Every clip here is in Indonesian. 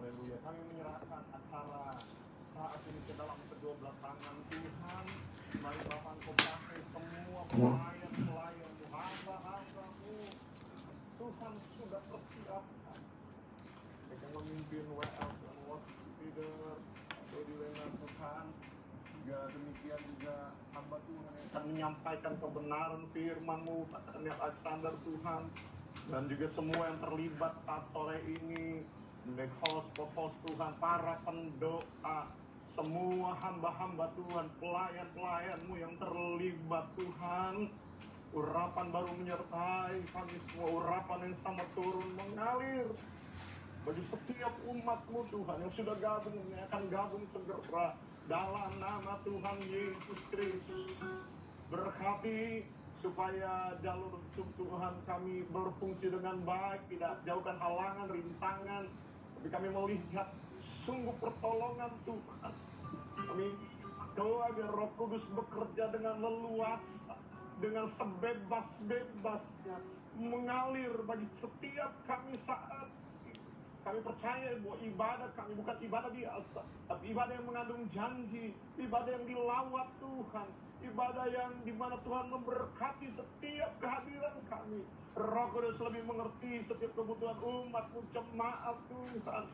Haleluya. Kami menyerahkan acara saat ini ke dalam kedua belah tangan Tuhan. Mari Bapak Engkau pakai semua pelayan-pelayanmu, hamba-hambamu. Tuhan sudah persiapkan. Yang memimpin WL dan World Leader, atau di lengan Tuhan. Juga demikian juga hamba Tuhan yang akan menyampaikan kebenaran firman-Mu, Pak Alexander Tuhan. Dan juga semua yang terlibat saat sore ini, host, host Tuhan, para pendoa, semua hamba-hamba Tuhan, pelayan-pelayanmu yang terlibat Tuhan, urapan baru menyertai kami semua, urapan yang sama turun mengalir bagi setiap umatmu Tuhan yang sudah gabung, yang akan gabung segera dalam nama Tuhan Yesus Kristus. Berkati supaya jalur Tuhan kami berfungsi dengan baik, tidak jauhkan halangan, rintangan, tapi kami melihat sungguh pertolongan Tuhan. Kami agar Roh Kudus bekerja dengan leluasa, dengan sebebas-bebasnya, mengalir bagi setiap kami saat kami percaya bahwa ibadah kami bukan ibadah biasa, tapi ibadah yang mengandung janji, ibadah yang dilawat Tuhan, ibadah yang di mana Tuhan memberkati setiap kehadiran kami. Roh Kudus lebih mengerti setiap kebutuhan umatmu jemaat Tuhan.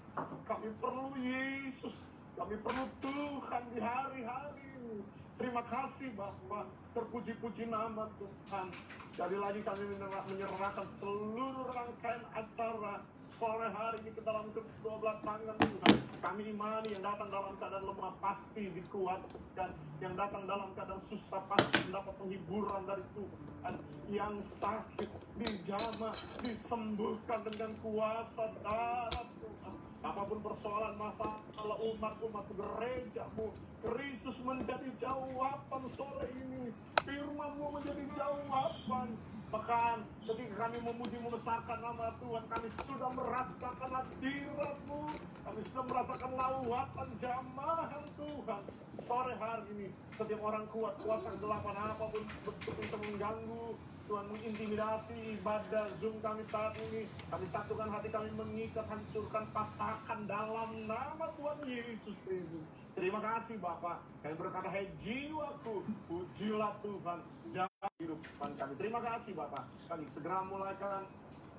Kami perlu Yesus, kami perlu Tuhan di hari-hari ini. Terima kasih Bapak, terpuji-puji nama Tuhan. Sekali lagi kami menyerah- menyerahkan seluruh rangkaian acara sore hari ini ke dalam kedua belah tangan Tuhan. Kami imani yang datang dalam keadaan lemah pasti dikuatkan. Yang datang dalam keadaan susah pasti mendapat penghiburan dari Tuhan. Yang sakit dijamah, disembuhkan dengan kuasa darah Tuhan. Apa pun persoalan masalah umat-umat gerejamu, Kristus menjadi jawaban sore ini. Firmanmu menjadi jawaban. Bahkan ketika kami memuji membesarkan nama Tuhan, kami sudah merasakan hadiratmu. Kami sudah merasakan lawatan jamahan Tuhan. Sore hari ini, setiap orang kuat, kuasa kegelapan apa pun bentuk itu mengganggu, Tuhan mengintimidasi ibadah Zoom kami saat ini. Kami satukan hati kami mengikat, hancurkan, patahkan dalam nama Tuhan Yesus Kristus. Terima kasih Bapak. Kami berkata, hei jiwaku, pujilah Tuhan. Jaga kehidupan kami. Terima kasih Bapak. Kami segera mulaikan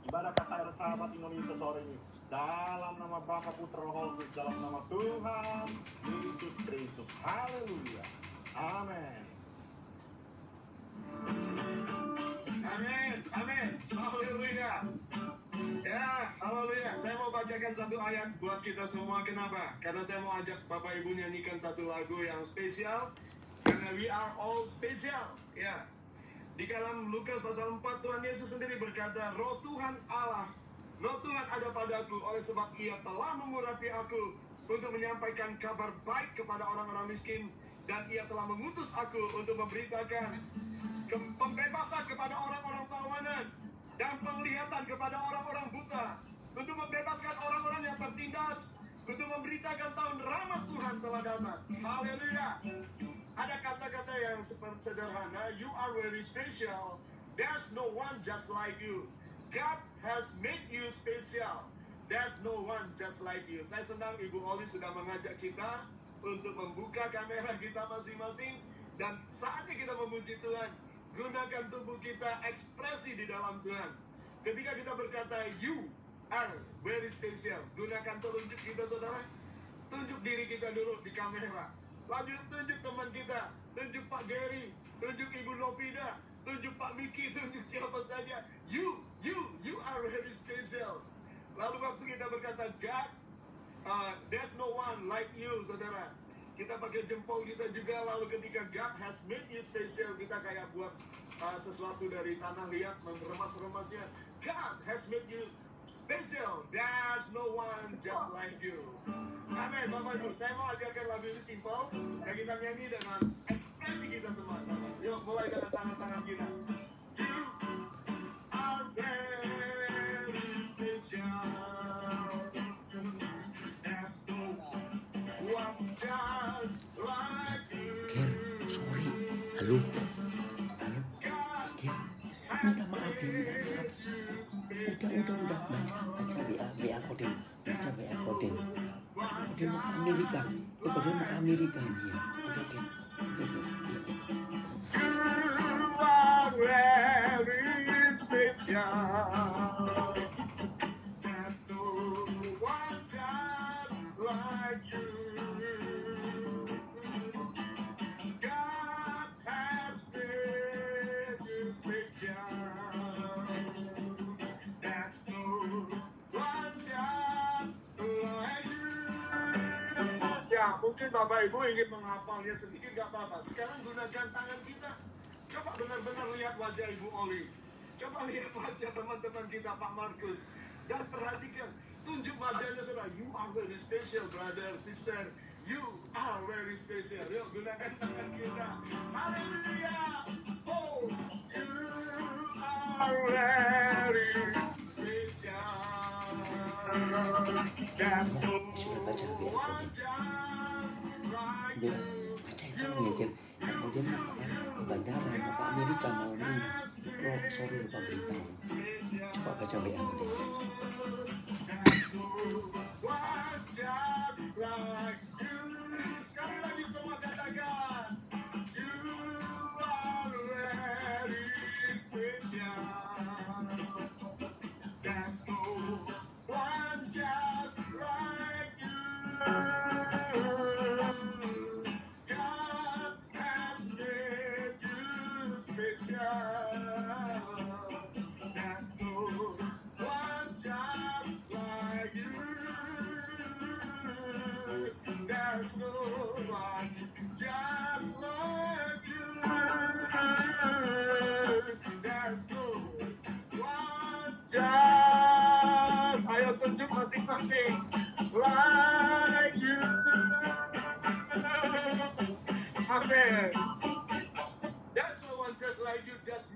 ibadah KKR Sahabat Indonesia sore ini. Dalam nama Bapa Putra Roh Kudus, dalam nama Tuhan Yesus Kristus. Haleluya. Amin. Amin, amin, haleluya. Ya, haleluya. Saya mau bacakan satu ayat buat kita semua. Kenapa? Karena saya mau ajak Bapak Ibu nyanyikan satu lagu yang spesial. Karena we are all special. Ya. Di dalam Lukas pasal 4 Tuhan Yesus sendiri berkata, Roh Tuhan Allah, Roh Tuhan ada padaku oleh sebab ia telah mengurapi aku untuk menyampaikan kabar baik kepada orang-orang miskin dan ia telah mengutus aku untuk memberitakan pembebasan kepada orang-orang tawanan dan penglihatan kepada orang-orang buta untuk membebaskan orang-orang yang tertindas untuk memberitakan tahun rahmat Tuhan telah datang. Haleluya. Ada kata-kata yang sederhana, you are very special. There's no one just like you. God has made you special. There's no one just like you. Saya senang Ibu Oli sudah mengajak kita untuk membuka kamera kita masing-masing dan saatnya kita memuji Tuhan. Gunakan tubuh kita ekspresi di dalam Tuhan. Ketika kita berkata you are very special, gunakan telunjuk kita saudara. Tunjuk diri kita dulu di kamera. Lanjut tunjuk teman kita, tunjuk Pak Gary, tunjuk Ibu Lopida, tunjuk Pak Miki, tunjuk siapa saja. You, you, you are very special. Lalu waktu kita berkata God, uh, there's no one like you, saudara. Kita pakai jempol kita juga, lalu ketika God has made you special, kita kayak buat uh, sesuatu dari tanah liat, meremas-remasnya. God has made you special. There's no one just like you. Amin, Bapak Ibu. Saya mau ajarkan lagu ini simple, dan kita nyanyi dengan ekspresi kita semua. Yuk, mulai dengan tangan-tangan kita. You are very special. One just like you. Halo, God minta maaf ya, minta maaf. Udah, udah, udah, baca, baca WA, WA coding, baca WA coding. Dia mau ke Amerika. Coba dia mau ke Amerika ini ya. Oke, Ibu ingin menghafalnya sedikit gak apa-apa. Sekarang gunakan tangan kita. Coba benar-benar lihat wajah Ibu Oli. Coba lihat wajah teman-teman kita Pak Markus. Dan perhatikan, tunjuk wajahnya saudara. You are very special, brother, sister. You are very special. Yuk, gunakan tangan kita. Haleluya. Oh, you are very special. There's no one like Dia percaya ya, Jen. Kalau dia mau apa? Ke bandara, mau ke Amerika, mau ini. Oh, sorry lupa beritahu. Coba baca WA. Sekali lagi semua katakan.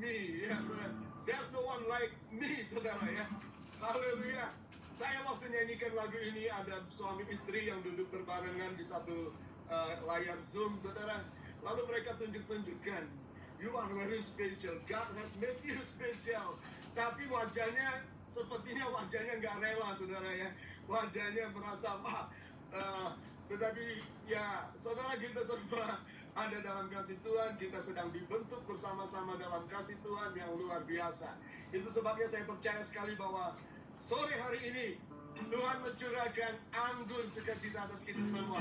Me. There's no one like me, saudara ya. Saya waktu nyanyikan lagu ini ada suami istri yang duduk berbarengan di satu uh, layar Zoom, saudara. Lalu mereka tunjuk-tunjukkan, you are very special. God has made you special. Tapi wajahnya sepertinya wajahnya nggak rela, saudara ya. Wajahnya merasa uh, tetapi ya, saudara kita semua ada dalam kasih Tuhan, kita sedang dibentuk bersama-sama dalam kasih Tuhan yang luar biasa. Itu sebabnya saya percaya sekali bahwa sore hari ini Tuhan mencurahkan anggur sukacita atas kita semua.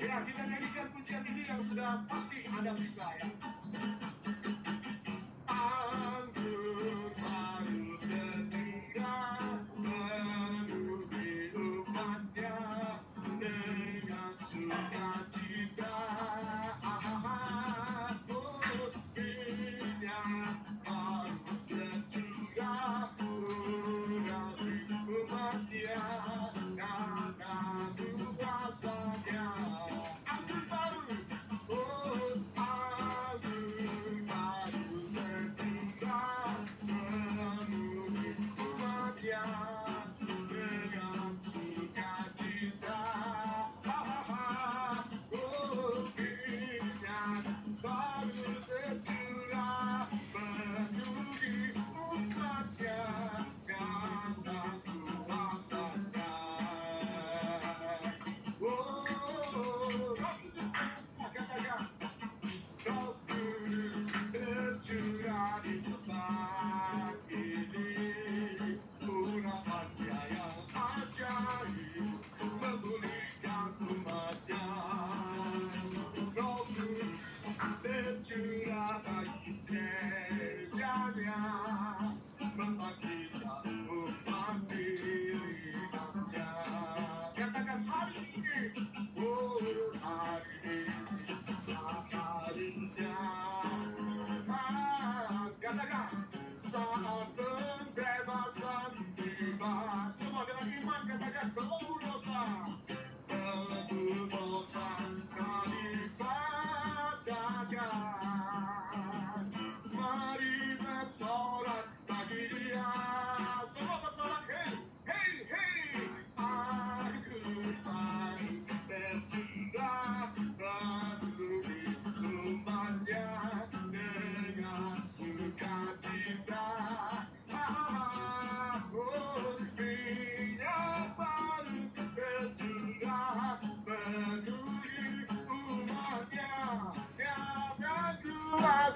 Ya, kita nyanyikan pujian ini yang sudah pasti ada di saya.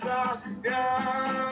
Yes, I, yeah.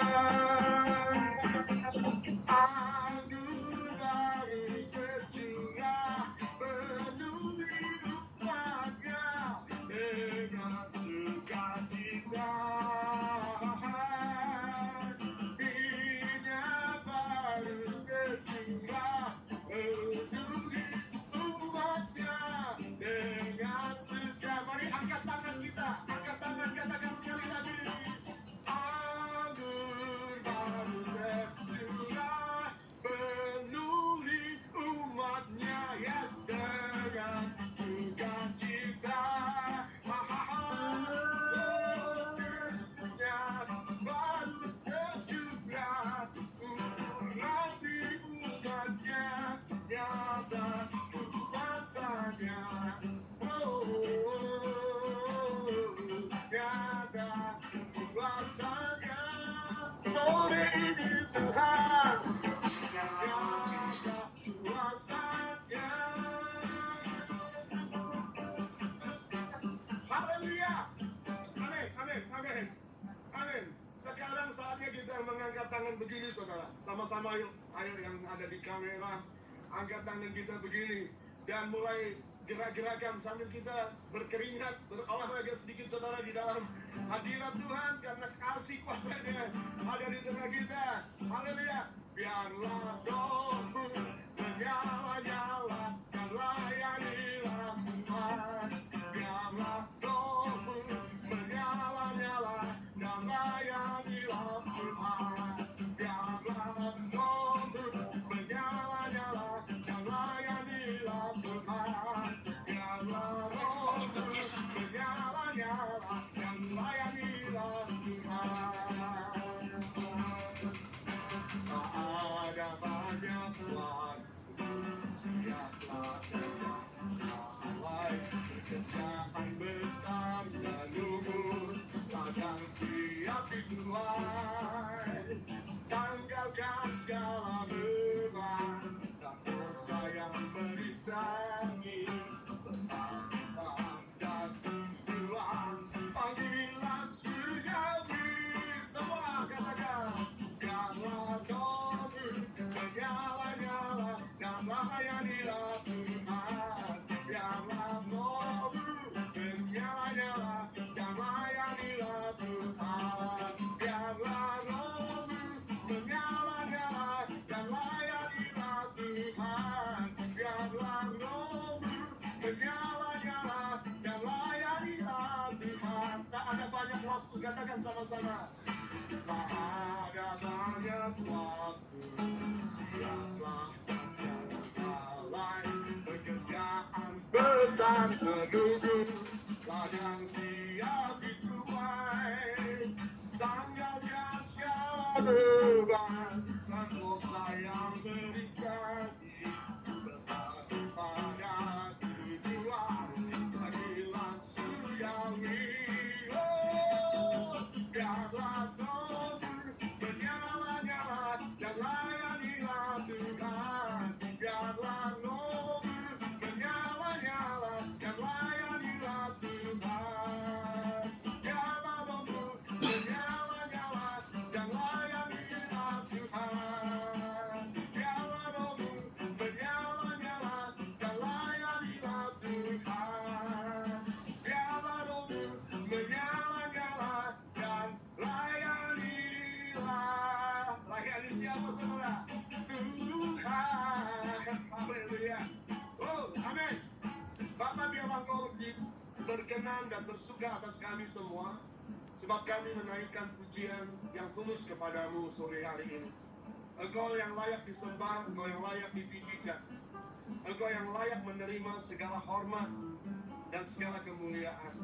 ada di kamera angkat tangan kita begini. Dan mulai gerak-gerakan sambil kita berkeringat berolahraga sedikit saudara di dalam hadirat Tuhan karena kasih kuasanya ada di tengah kita. Haleluya. Biarlah doa menyala-nyala dan layanilah Tuhan. Biarlah doa menyala-nyala dan layanilah Tuhan. katakan sama-sama. Tak ada banyak waktu. Siaplah menjalani Pekerjaan besar menunggu semua, sebab kami menaikkan pujian yang tulus kepadamu sore hari ini. Engkau yang layak disembah, engkau yang layak ditinggikan. Engkau yang layak menerima segala hormat dan segala kemuliaan.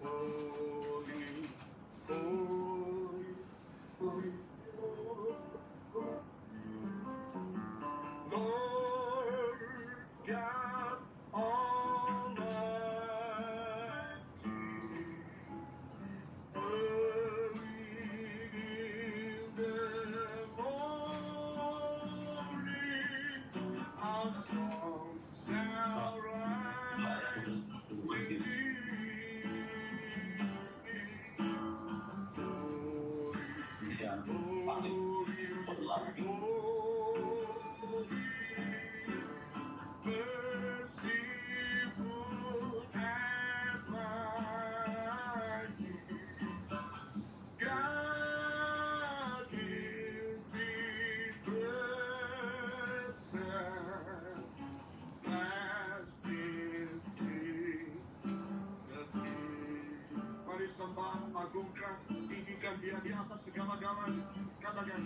Holy, holy, holy. sembah agungkan tinggikan dia di atas segala-galanya katakan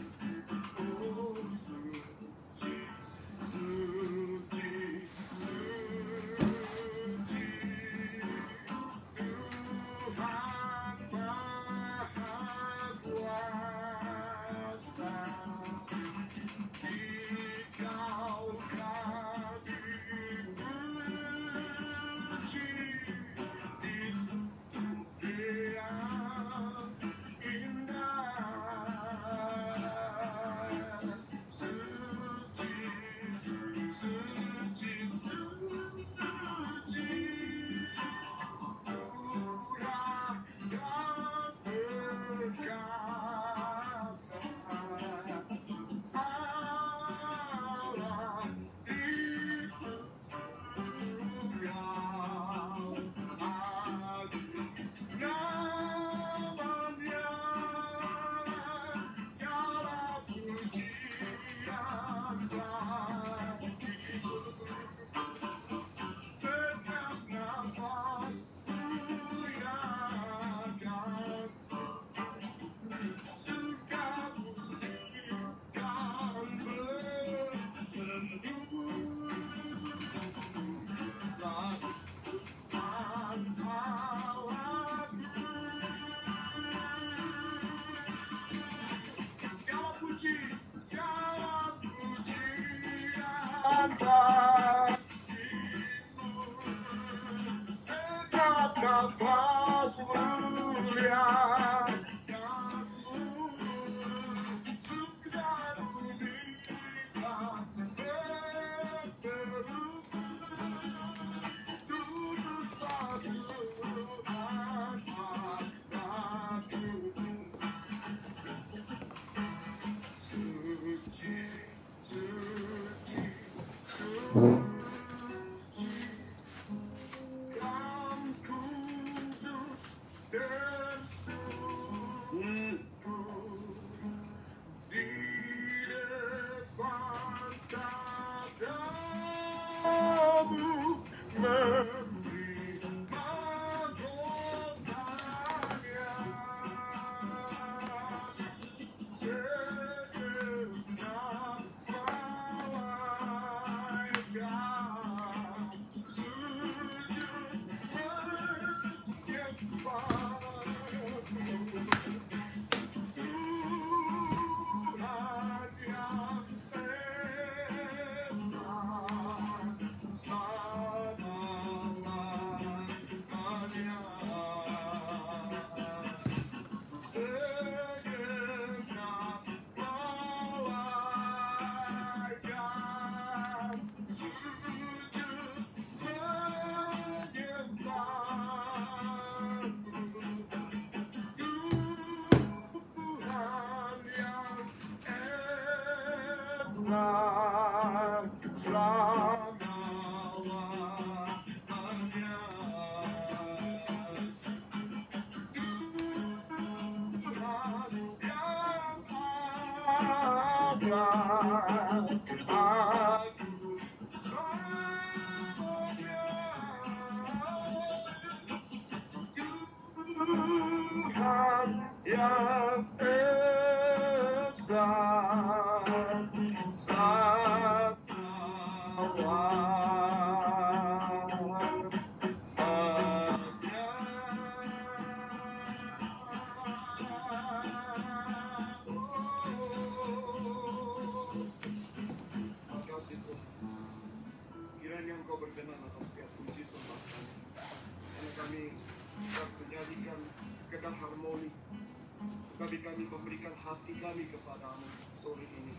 tapi kami memberikan hati kami kepadamu sore ini.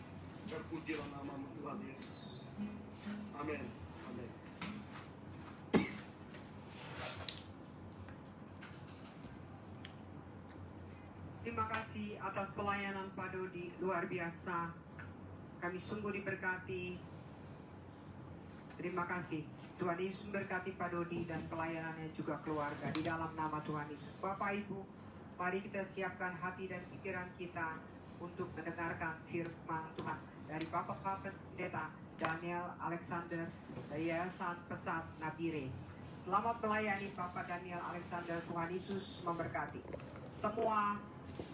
Terpujilah namamu Tuhan Yesus. Amin. Amin. Terima kasih atas pelayanan Pak Dodi, luar biasa. Kami sungguh diberkati. Terima kasih. Tuhan Yesus memberkati Pak Dodi dan pelayanannya juga keluarga di dalam nama Tuhan Yesus. Bapak Ibu, Mari kita siapkan hati dan pikiran kita untuk mendengarkan firman Tuhan dari Bapak Pendeta Daniel Alexander dari Yayasan Pesat Nabire. Selamat melayani Bapak Daniel Alexander, Tuhan Yesus memberkati. Semua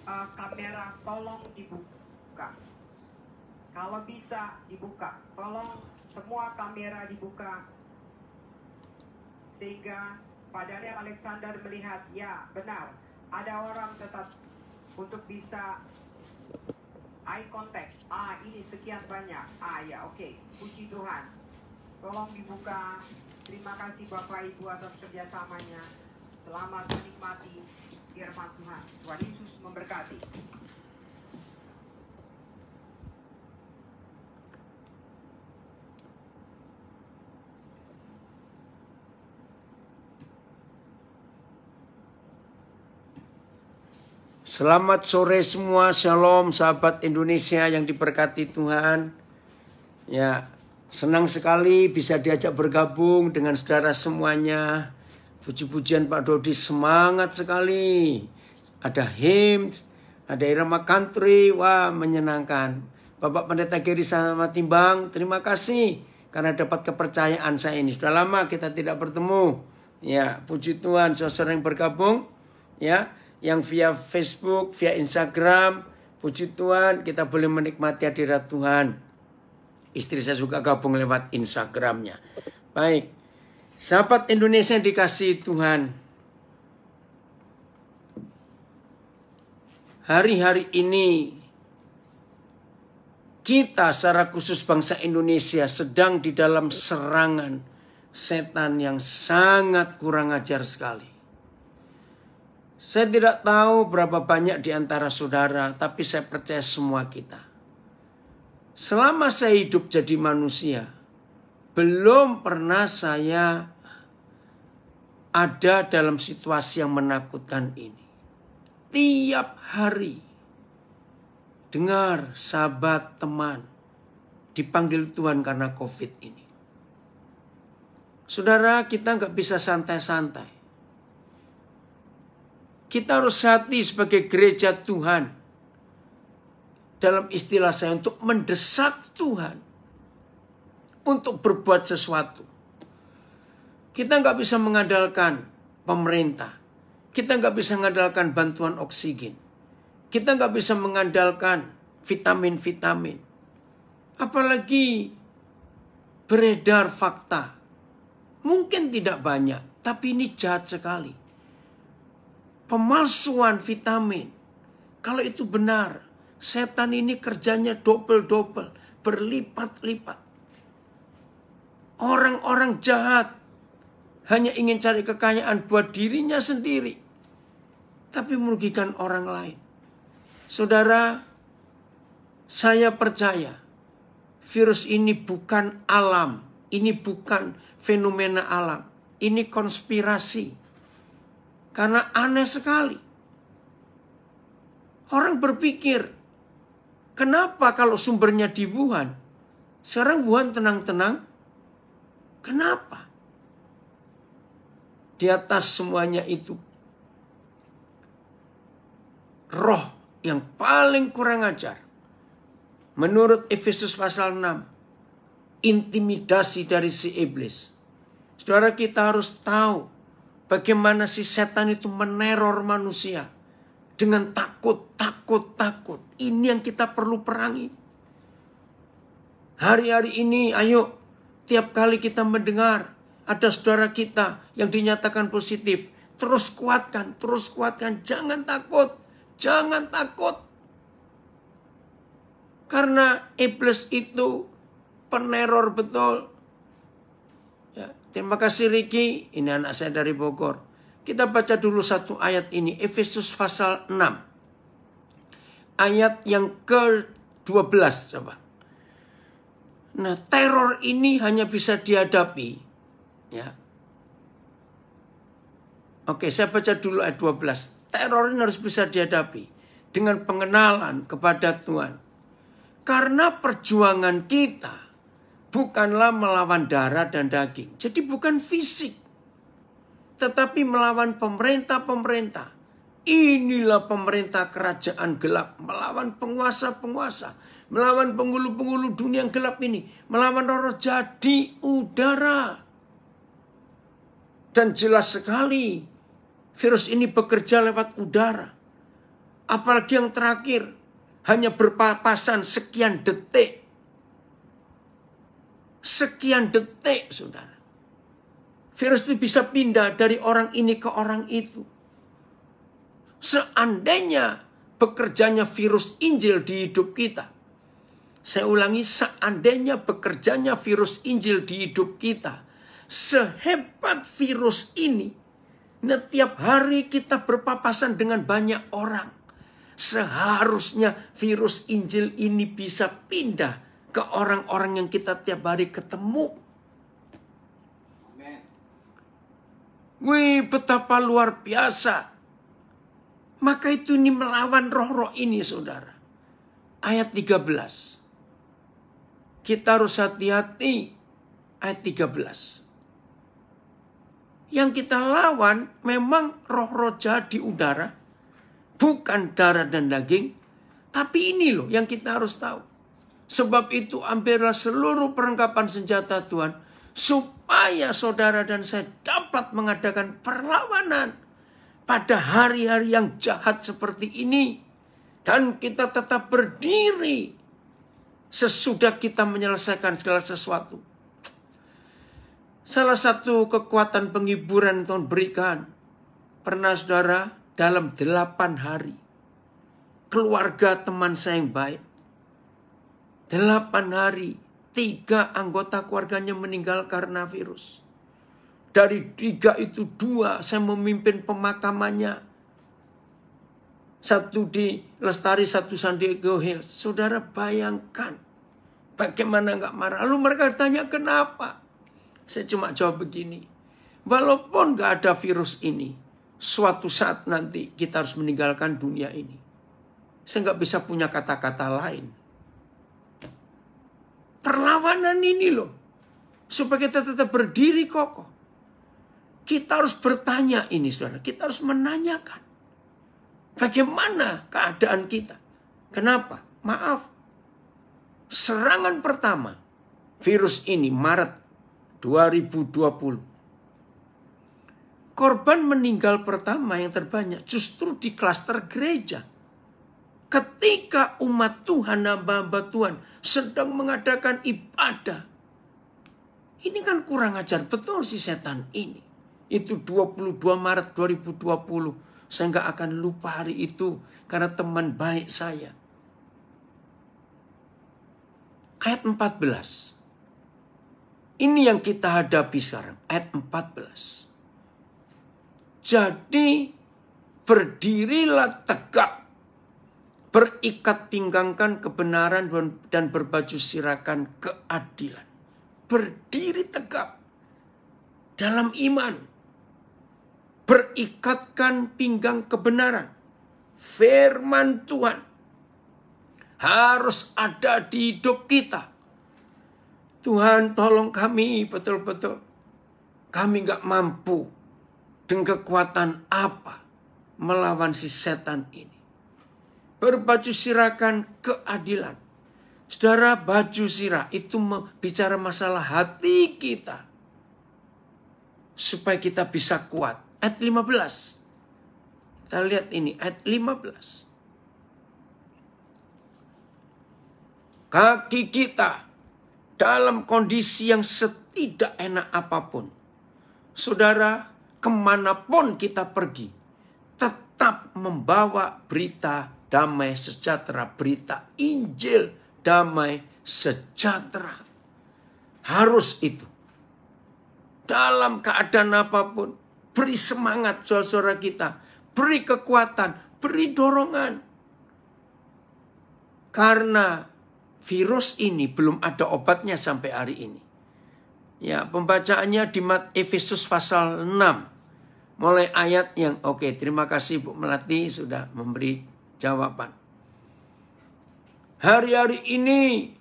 uh, kamera tolong dibuka. Kalau bisa dibuka, tolong semua kamera dibuka sehingga Pak Daniel Alexander melihat, ya benar, ada orang tetap untuk bisa eye contact. Ah ini sekian banyak. Ah ya oke. Okay. Puji Tuhan. Tolong dibuka. Terima kasih Bapak Ibu atas kerjasamanya. Selamat menikmati firman Tuhan. Tuhan Yesus memberkati. Selamat sore semua, shalom sahabat Indonesia yang diberkati Tuhan. Ya, senang sekali bisa diajak bergabung dengan saudara semuanya. Puji-pujian Pak Dodi semangat sekali. Ada hymn, ada irama country, wah menyenangkan. Bapak Pendeta Giri sama Timbang, terima kasih karena dapat kepercayaan saya ini. Sudah lama kita tidak bertemu. Ya, puji Tuhan, saudara yang bergabung. Ya, yang via Facebook, via Instagram. Puji Tuhan kita boleh menikmati hadirat Tuhan. Istri saya juga gabung lewat Instagramnya. Baik, sahabat Indonesia yang dikasih Tuhan. Hari-hari ini kita secara khusus bangsa Indonesia sedang di dalam serangan setan yang sangat kurang ajar sekali. Saya tidak tahu berapa banyak di antara saudara, tapi saya percaya semua kita. Selama saya hidup jadi manusia, belum pernah saya ada dalam situasi yang menakutkan ini. Tiap hari, dengar sahabat teman dipanggil Tuhan karena COVID ini. Saudara, kita nggak bisa santai-santai. Kita harus hati sebagai gereja Tuhan. Dalam istilah saya untuk mendesak Tuhan. Untuk berbuat sesuatu. Kita nggak bisa mengandalkan pemerintah. Kita nggak bisa mengandalkan bantuan oksigen. Kita nggak bisa mengandalkan vitamin-vitamin. Apalagi beredar fakta. Mungkin tidak banyak, tapi ini jahat sekali pemalsuan vitamin. Kalau itu benar, setan ini kerjanya double-double, berlipat-lipat. Orang-orang jahat hanya ingin cari kekayaan buat dirinya sendiri, tapi merugikan orang lain. Saudara, saya percaya virus ini bukan alam, ini bukan fenomena alam, ini konspirasi karena aneh sekali. Orang berpikir, kenapa kalau sumbernya di Wuhan? Sekarang Wuhan tenang-tenang. Kenapa? Di atas semuanya itu. Roh yang paling kurang ajar. Menurut Efesus pasal 6. Intimidasi dari si iblis. Saudara kita harus tahu Bagaimana si setan itu meneror manusia. Dengan takut, takut, takut. Ini yang kita perlu perangi. Hari-hari ini ayo tiap kali kita mendengar ada saudara kita yang dinyatakan positif. Terus kuatkan, terus kuatkan. Jangan takut, jangan takut. Karena iblis itu peneror betul. Terima kasih Riki, ini anak saya dari Bogor. Kita baca dulu satu ayat ini, Efesus pasal 6. Ayat yang ke-12 coba. Nah, teror ini hanya bisa dihadapi ya. Oke, saya baca dulu ayat 12. Teror ini harus bisa dihadapi dengan pengenalan kepada Tuhan. Karena perjuangan kita bukanlah melawan darah dan daging. Jadi bukan fisik. Tetapi melawan pemerintah-pemerintah. Inilah pemerintah kerajaan gelap. Melawan penguasa-penguasa. Melawan penghulu-penghulu dunia yang gelap ini. Melawan roh jadi udara. Dan jelas sekali virus ini bekerja lewat udara. Apalagi yang terakhir hanya berpapasan sekian detik. Sekian detik, saudara. Virus itu bisa pindah dari orang ini ke orang itu. Seandainya bekerjanya virus Injil di hidup kita. Saya ulangi, seandainya bekerjanya virus Injil di hidup kita sehebat virus ini, nah hari kita berpapasan dengan banyak orang. Seharusnya virus Injil ini bisa pindah ke orang-orang yang kita tiap hari ketemu. Wih, betapa luar biasa. Maka itu ini melawan roh-roh ini, saudara. Ayat 13. Kita harus hati-hati. Ayat 13. Yang kita lawan memang roh-roh jahat di udara, bukan darah dan daging, tapi ini loh yang kita harus tahu. Sebab itu ambillah seluruh perlengkapan senjata Tuhan, supaya saudara dan saya dapat mengadakan perlawanan pada hari-hari yang jahat seperti ini. Dan kita tetap berdiri sesudah kita menyelesaikan segala sesuatu. Salah satu kekuatan penghiburan Tuhan berikan. Pernah saudara dalam delapan hari. Keluarga teman saya yang baik. Delapan hari. Tiga anggota keluarganya meninggal karena virus. Dari tiga itu dua saya memimpin pemakamannya. Satu di Lestari, satu San Diego Hills. Saudara bayangkan. Bagaimana nggak marah. Lalu mereka tanya kenapa? Saya cuma jawab begini. Walaupun gak ada virus ini, suatu saat nanti kita harus meninggalkan dunia ini. Saya nggak bisa punya kata-kata lain. Perlawanan ini loh. Supaya kita tetap berdiri kokoh. Kita harus bertanya ini saudara. Kita harus menanyakan. Bagaimana keadaan kita? Kenapa? Maaf. Serangan pertama. Virus ini Maret 2020. Korban meninggal pertama yang terbanyak justru di klaster gereja. Ketika umat Tuhan, hamba-hamba Tuhan sedang mengadakan ibadah. Ini kan kurang ajar betul si setan ini. Itu 22 Maret 2020. Saya nggak akan lupa hari itu karena teman baik saya. Ayat 14. Ini yang kita hadapi sekarang. Ayat 14. Jadi berdirilah tegak. Berikat pinggangkan kebenaran dan berbaju sirakan keadilan. Berdiri tegak. Dalam iman. Berikatkan pinggang kebenaran. Firman Tuhan. Harus ada di hidup kita Tuhan tolong kami betul-betul. Kami gak mampu dengan kekuatan apa melawan si setan ini. Berbaju sirakan keadilan. Saudara baju sirah itu bicara masalah hati kita. Supaya kita bisa kuat. Ayat 15. Kita lihat ini ayat 15. Kaki kita dalam kondisi yang setidak enak apa pun. Saudara, ke mana pun kita pergi, tetap membawa berita damai sejahtera, berita Injil damai sejahtera. Harus itu. Dalam keadaan apa pun, beri semangat saudara kita, beri kekuatan, beri dorongan. Karena virus ini belum ada obatnya sampai hari ini. Ya, pembacaannya di Efesus pasal 6. Mulai ayat yang oke, okay, terima kasih Bu Melati sudah memberi jawaban. Hari-hari ini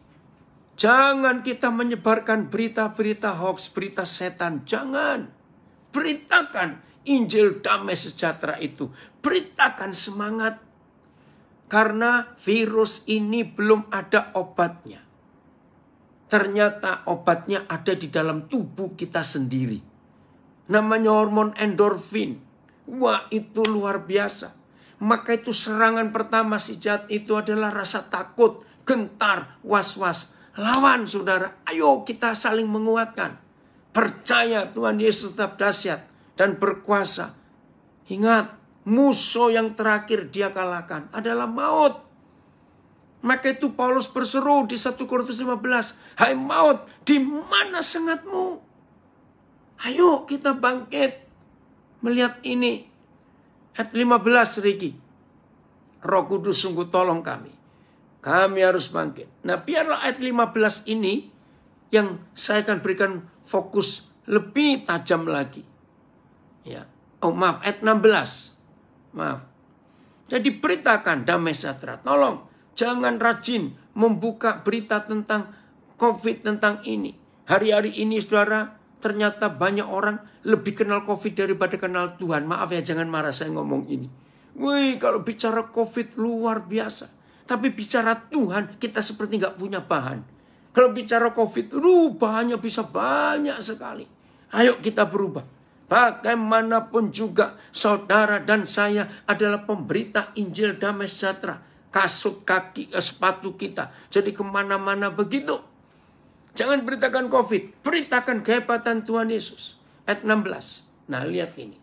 jangan kita menyebarkan berita-berita hoax, berita setan, jangan. Beritakan Injil damai sejahtera itu. Beritakan semangat karena virus ini belum ada obatnya. Ternyata obatnya ada di dalam tubuh kita sendiri. Namanya hormon endorfin. Wah itu luar biasa. Maka itu serangan pertama si jahat itu adalah rasa takut, gentar, was-was. Lawan saudara, ayo kita saling menguatkan. Percaya Tuhan Yesus tetap dahsyat dan berkuasa. Ingat, musuh yang terakhir dia kalahkan adalah maut. Maka itu Paulus berseru di 1 Korintus 15. Hai maut, di mana sengatmu? Ayo kita bangkit. Melihat ini. Ayat 15 Riki. Roh Kudus sungguh tolong kami. Kami harus bangkit. Nah biarlah ayat 15 ini yang saya akan berikan fokus lebih tajam lagi. Ya. Oh maaf, ayat 16. Maaf. Jadi beritakan damai sejahtera. Tolong, jangan rajin membuka berita tentang COVID tentang ini. Hari-hari ini saudara, ternyata banyak orang lebih kenal COVID daripada kenal Tuhan. Maaf ya, jangan marah saya ngomong ini. Wih, kalau bicara COVID luar biasa. Tapi bicara Tuhan, kita seperti nggak punya bahan. Kalau bicara COVID, bahannya bisa banyak sekali. Ayo kita berubah. Bagaimanapun juga saudara dan saya adalah pemberita Injil damai sejahtera. Kasut kaki, eh, sepatu kita. Jadi ke mana-mana begitu. Jangan beritakan COVID. Beritakan kehebatan Tuhan Yesus. Ayat 16. Nah lihat ini.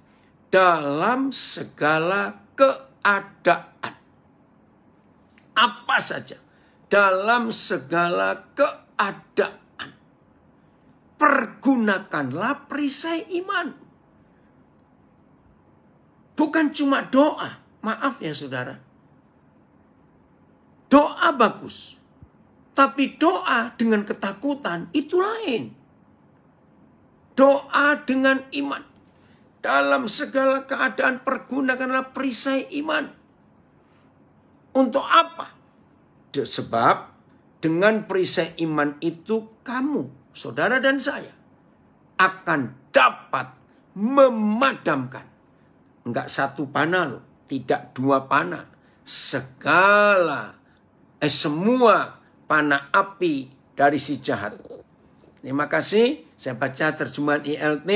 Dalam segala keadaan. Apa saja. Dalam segala keadaan. Pergunakanlah perisai iman Bukan cuma doa. Maaf ya saudara. Doa bagus. Tapi doa dengan ketakutan itu lain. Doa dengan iman. Dalam segala keadaan pergunakanlah perisai iman. Untuk apa? Sebab dengan perisai iman itu kamu, saudara dan saya, akan dapat memadamkan Enggak satu panah loh. Tidak dua panah. Segala, eh semua panah api dari si jahat. Terima kasih. Saya baca terjemahan ILT,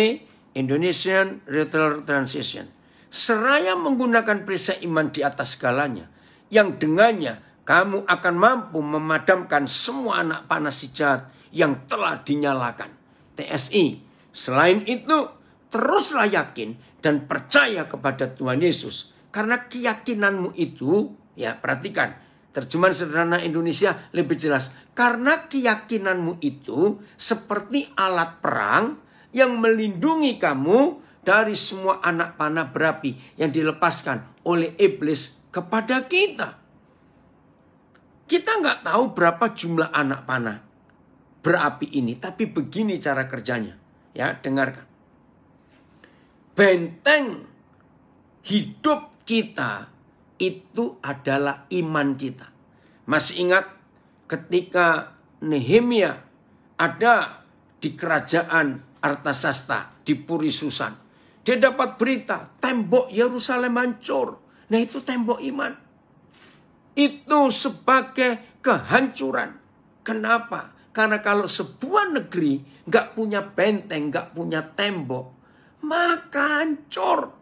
Indonesian Literal Translation. Seraya menggunakan perisai iman di atas segalanya. Yang dengannya kamu akan mampu memadamkan semua anak panah si jahat yang telah dinyalakan. TSI. Selain itu, teruslah yakin dan percaya kepada Tuhan Yesus. Karena keyakinanmu itu, ya perhatikan, terjemahan sederhana Indonesia lebih jelas. Karena keyakinanmu itu seperti alat perang yang melindungi kamu dari semua anak panah berapi yang dilepaskan oleh iblis kepada kita. Kita nggak tahu berapa jumlah anak panah berapi ini, tapi begini cara kerjanya. Ya, dengarkan benteng hidup kita itu adalah iman kita. Masih ingat ketika Nehemia ada di kerajaan Artasasta di Puri Susan. Dia dapat berita tembok Yerusalem hancur. Nah itu tembok iman. Itu sebagai kehancuran. Kenapa? Karena kalau sebuah negeri nggak punya benteng, nggak punya tembok, maka hancur.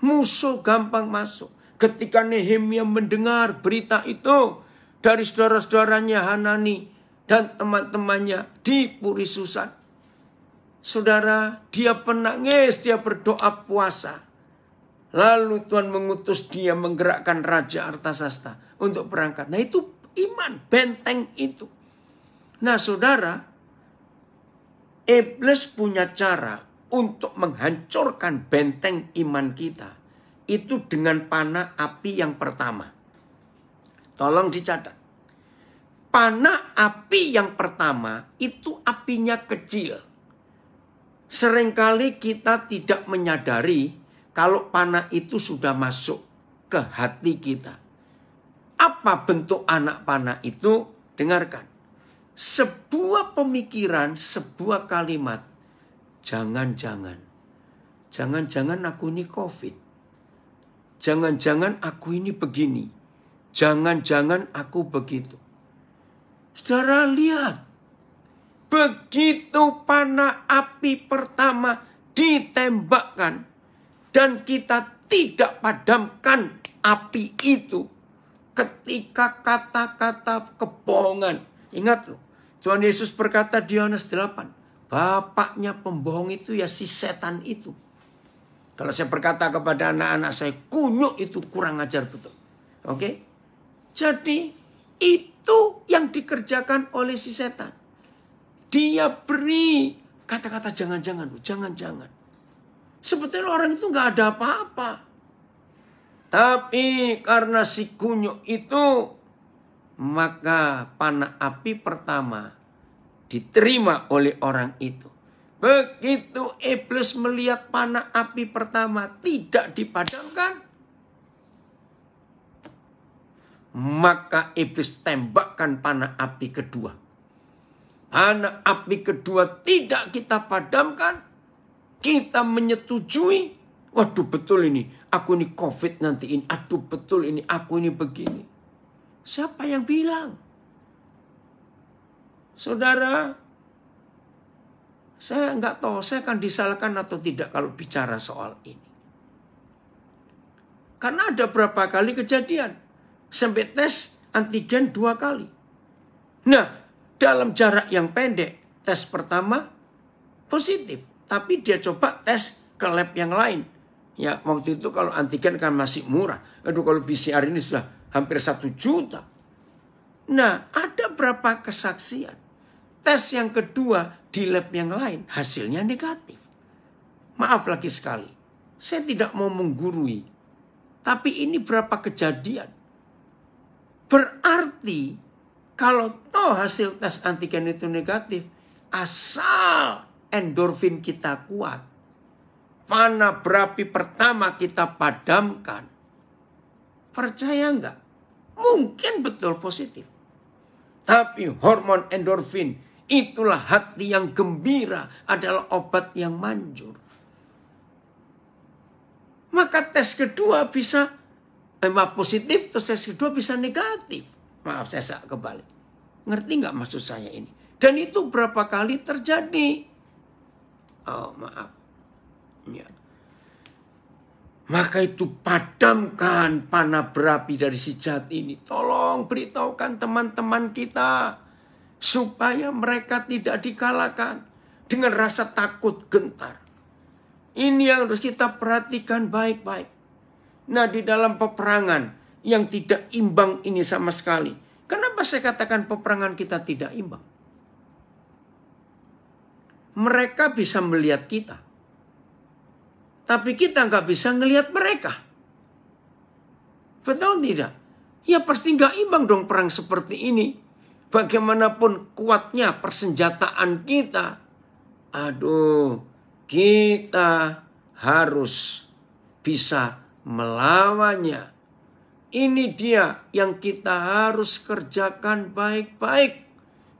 Musuh gampang masuk. Ketika Nehemia mendengar berita itu dari saudara-saudaranya Hanani dan teman-temannya di Puri Susan. Saudara, dia penangis, dia berdoa puasa. Lalu Tuhan mengutus dia menggerakkan Raja Artasasta untuk berangkat. Nah itu iman, benteng itu. Nah saudara, Iblis punya cara untuk menghancurkan benteng iman kita itu dengan panah api yang pertama. Tolong dicatat. Panah api yang pertama itu apinya kecil. Seringkali kita tidak menyadari kalau panah itu sudah masuk ke hati kita. Apa bentuk anak panah itu? Dengarkan. Sebuah pemikiran, sebuah kalimat Jangan-jangan. Jangan-jangan aku ini COVID. Jangan-jangan aku ini begini. Jangan-jangan aku begitu. Saudara lihat. Begitu panah api pertama ditembakkan dan kita tidak padamkan api itu ketika kata-kata kebohongan. Ingat loh, Tuhan Yesus berkata di Yohanes 8, bapaknya pembohong itu ya si setan itu. Kalau saya berkata kepada anak-anak saya, kunyuk itu kurang ajar betul. Oke? Jadi itu yang dikerjakan oleh si setan. Dia beri kata-kata jangan-jangan, jangan-jangan. Sebetulnya orang itu nggak ada apa-apa. Tapi karena si kunyuk itu, maka panah api pertama diterima oleh orang itu. Begitu iblis melihat panah api pertama tidak dipadamkan, maka iblis tembakkan panah api kedua. Panah api kedua tidak kita padamkan, kita menyetujui, waduh betul ini, aku ini covid nanti ini, aduh betul ini, aku ini begini. Siapa yang bilang? Saudara, saya nggak tahu saya akan disalahkan atau tidak kalau bicara soal ini. Karena ada berapa kali kejadian. Sampai tes antigen dua kali. Nah, dalam jarak yang pendek, tes pertama positif. Tapi dia coba tes ke lab yang lain. Ya, waktu itu kalau antigen kan masih murah. Aduh, kalau PCR ini sudah hampir satu juta. Nah, ada berapa kesaksian? Tes yang kedua di lab yang lain hasilnya negatif. Maaf lagi sekali, saya tidak mau menggurui. Tapi ini berapa kejadian. Berarti kalau toh hasil tes antigen itu negatif, asal endorfin kita kuat, mana berapi pertama kita padamkan, percaya enggak? Mungkin betul positif. Tapi hormon endorfin Itulah hati yang gembira adalah obat yang manjur. Maka tes kedua bisa emang positif, terus tes kedua bisa negatif. Maaf saya sak kebalik. Ngerti nggak maksud saya ini? Dan itu berapa kali terjadi? Oh maaf. Ya. Maka itu padamkan panah berapi dari si jahat ini. Tolong beritahukan teman-teman kita supaya mereka tidak dikalahkan dengan rasa takut gentar. Ini yang harus kita perhatikan baik-baik. Nah, di dalam peperangan yang tidak imbang ini sama sekali. Kenapa saya katakan peperangan kita tidak imbang? Mereka bisa melihat kita. Tapi kita nggak bisa ngelihat mereka. Betul tidak? Ya pasti nggak imbang dong perang seperti ini bagaimanapun kuatnya persenjataan kita, aduh, kita harus bisa melawannya. Ini dia yang kita harus kerjakan baik-baik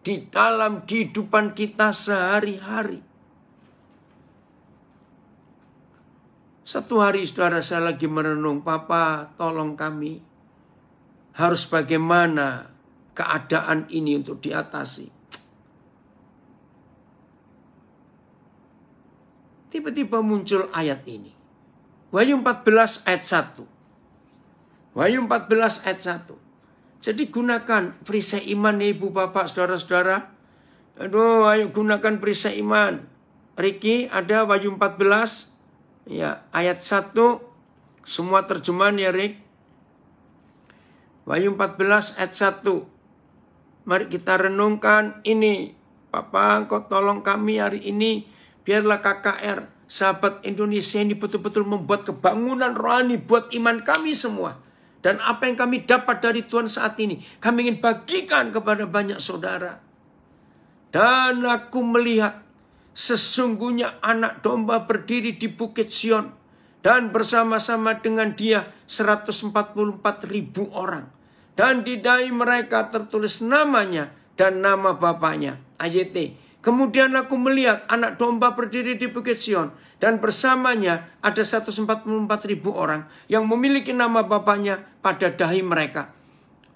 di dalam kehidupan kita sehari-hari. Satu hari saudara saya lagi merenung, Papa tolong kami. Harus bagaimana keadaan ini untuk diatasi. Tiba-tiba muncul ayat ini. Wahyu 14 ayat 1. Wahyu 14 ayat 1. Jadi gunakan perisai iman ya ibu bapak saudara-saudara. Aduh ayo gunakan perisai iman. Riki ada Wahyu 14 ya ayat 1 semua terjemahan ya Rik. Wahyu 14 ayat 1. Mari kita renungkan ini. Papa, engkau tolong kami hari ini. Biarlah KKR, sahabat Indonesia ini betul-betul membuat kebangunan rohani buat iman kami semua. Dan apa yang kami dapat dari Tuhan saat ini, kami ingin bagikan kepada banyak saudara. Dan aku melihat sesungguhnya anak domba berdiri di Bukit Sion. Dan bersama-sama dengan dia 144 ribu orang. Dan di dahi mereka tertulis namanya dan nama bapaknya. AYT. Kemudian aku melihat anak domba berdiri di Bukit Sion. Dan bersamanya ada 144 ribu orang yang memiliki nama bapaknya pada dahi mereka.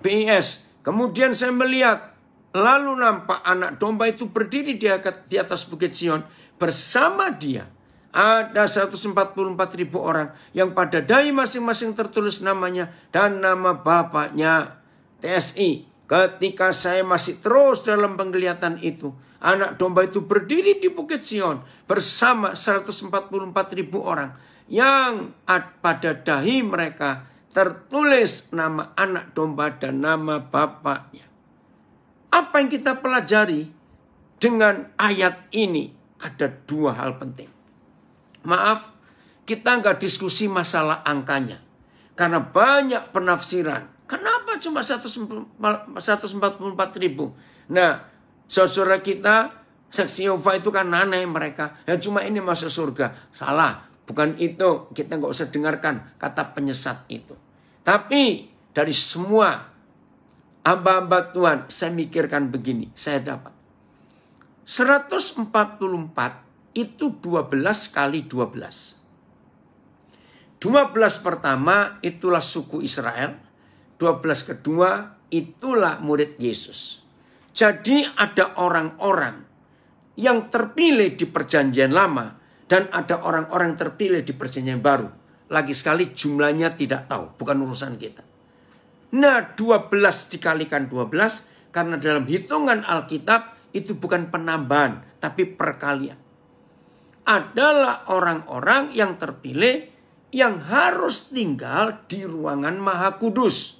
BIS. Kemudian saya melihat lalu nampak anak domba itu berdiri di atas Bukit Sion. Bersama dia ada 144 ribu orang yang pada dahi masing-masing tertulis namanya dan nama bapaknya. TSI, ketika saya masih terus dalam penglihatan itu, anak domba itu berdiri di Bukit Sion bersama 144 ribu orang yang pada dahi mereka tertulis nama anak domba dan nama bapaknya. Apa yang kita pelajari dengan ayat ini? Ada dua hal penting. Maaf, kita nggak diskusi masalah angkanya. Karena banyak penafsiran. Kenapa cuma 144 ribu? Nah, saudara kita, seksi Yehova itu kan aneh mereka. Ya cuma ini masuk surga. Salah, bukan itu. Kita nggak usah dengarkan kata penyesat itu. Tapi dari semua hamba-hamba Tuhan, saya mikirkan begini, saya dapat. 144 itu 12 kali 12. 12 pertama itulah suku Israel. 12 kedua itulah murid Yesus. Jadi ada orang-orang yang terpilih di perjanjian lama dan ada orang-orang terpilih di perjanjian baru. Lagi sekali jumlahnya tidak tahu, bukan urusan kita. Nah 12 dikalikan 12 karena dalam hitungan Alkitab itu bukan penambahan tapi perkalian adalah orang-orang yang terpilih yang harus tinggal di ruangan Maha Kudus.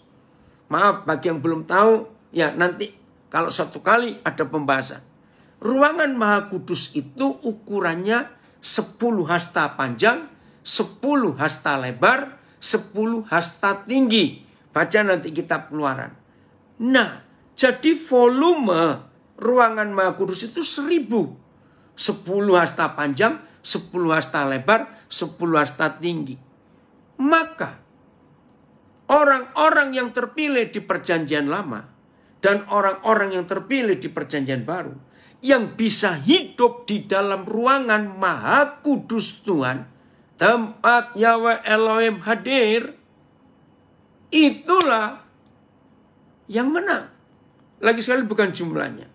Maaf bagi yang belum tahu, ya nanti kalau satu kali ada pembahasan. Ruangan Maha Kudus itu ukurannya 10 hasta panjang, 10 hasta lebar, 10 hasta tinggi. Baca nanti kitab keluaran. Nah, jadi volume ruangan Maha Kudus itu seribu 10 hasta panjang, 10 hasta lebar, 10 hasta tinggi. Maka orang-orang yang terpilih di perjanjian lama dan orang-orang yang terpilih di perjanjian baru yang bisa hidup di dalam ruangan maha kudus Tuhan, tempat Yahweh Elohim hadir, itulah yang menang. Lagi sekali bukan jumlahnya.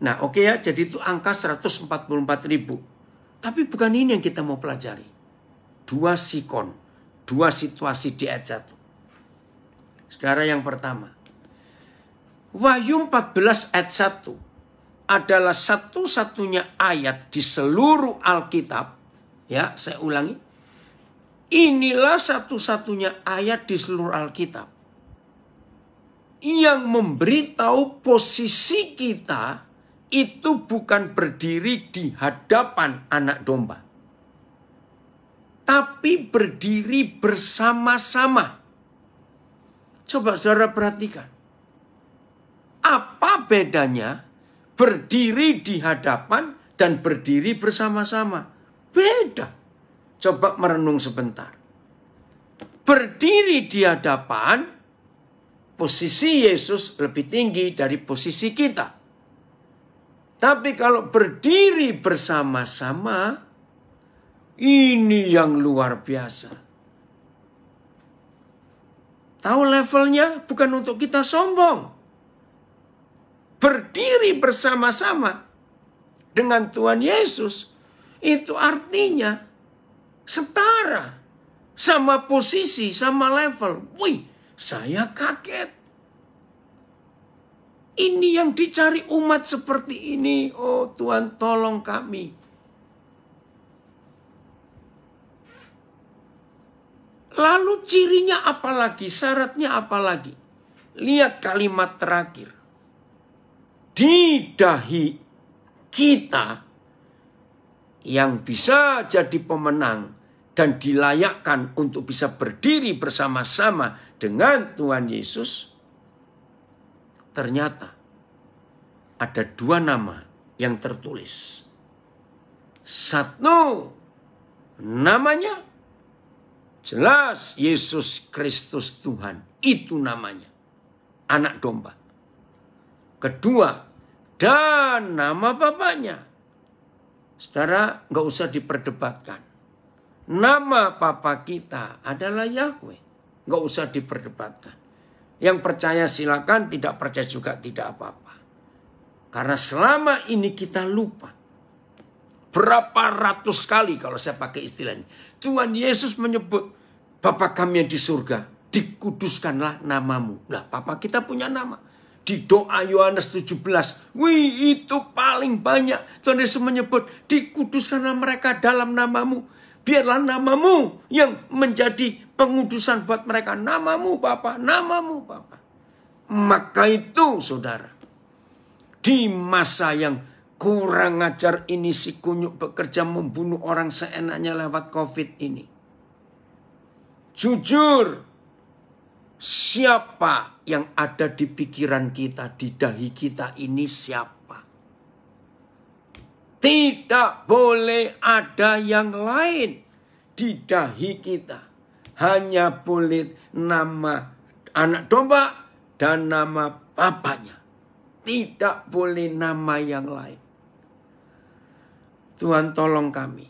Nah oke okay ya, jadi itu angka 144 ribu. Tapi bukan ini yang kita mau pelajari. Dua sikon, dua situasi di ayat 1. Saudara yang pertama. Wahyu 14 ayat 1 adalah satu-satunya ayat di seluruh Alkitab. Ya, saya ulangi. Inilah satu-satunya ayat di seluruh Alkitab yang memberitahu posisi kita itu bukan berdiri di hadapan anak domba, tapi berdiri bersama-sama. Coba saudara perhatikan, apa bedanya berdiri di hadapan dan berdiri bersama-sama? Beda. Coba merenung sebentar. Berdiri di hadapan, posisi Yesus lebih tinggi dari posisi kita. Tapi kalau berdiri bersama-sama, ini yang luar biasa. Tahu levelnya bukan untuk kita sombong. Berdiri bersama-sama dengan Tuhan Yesus itu artinya setara sama posisi, sama level. Wih, saya kaget. Ini yang dicari umat seperti ini. Oh Tuhan tolong kami. Lalu cirinya apa lagi? Syaratnya apa lagi? Lihat kalimat terakhir. Di dahi kita yang bisa jadi pemenang dan dilayakkan untuk bisa berdiri bersama-sama dengan Tuhan Yesus ternyata ada dua nama yang tertulis. Satu namanya jelas Yesus Kristus Tuhan. Itu namanya. Anak domba. Kedua, dan nama bapaknya. Saudara, nggak usah diperdebatkan. Nama papa kita adalah Yahweh. Nggak usah diperdebatkan. Yang percaya silakan, tidak percaya juga tidak apa-apa. Karena selama ini kita lupa berapa ratus kali kalau saya pakai istilah ini. Tuhan Yesus menyebut, Bapa kami yang di surga, dikuduskanlah namamu. Nah, Papa kita punya nama. Di doa Yohanes 17, wih itu paling banyak. Tuhan Yesus menyebut, dikuduskanlah mereka dalam namamu. Biarlah namamu yang menjadi pengudusan buat mereka. Namamu Bapak, namamu Bapak. Maka itu saudara, di masa yang kurang ajar ini si kunyuk bekerja membunuh orang seenaknya lewat covid ini. Jujur, siapa yang ada di pikiran kita, di dahi kita ini siapa? Tidak boleh ada yang lain di dahi kita. Hanya boleh nama anak domba dan nama Bapaknya. Tidak boleh nama yang lain. Tuhan tolong kami.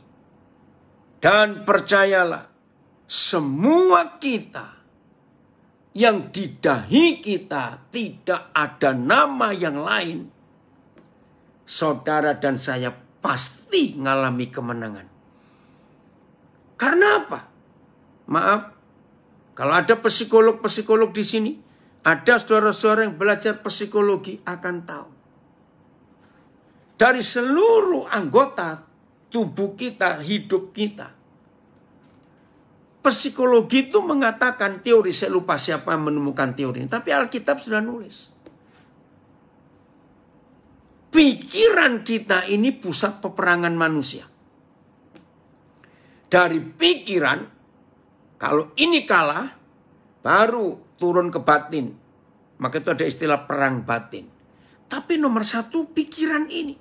Dan percayalah, semua kita yang didahi kita tidak ada nama yang lain. Saudara dan saya pasti mengalami kemenangan. Karena apa? Maaf, kalau ada psikolog-psikolog di sini, ada saudara-saudara yang belajar psikologi akan tahu. Dari seluruh anggota tubuh kita, hidup kita. Psikologi itu mengatakan teori, saya lupa siapa menemukan teori ini. Tapi Alkitab sudah nulis. Pikiran kita ini pusat peperangan manusia. Dari pikiran, kalau ini kalah, baru turun ke batin. Maka itu ada istilah perang batin. Tapi nomor satu pikiran ini.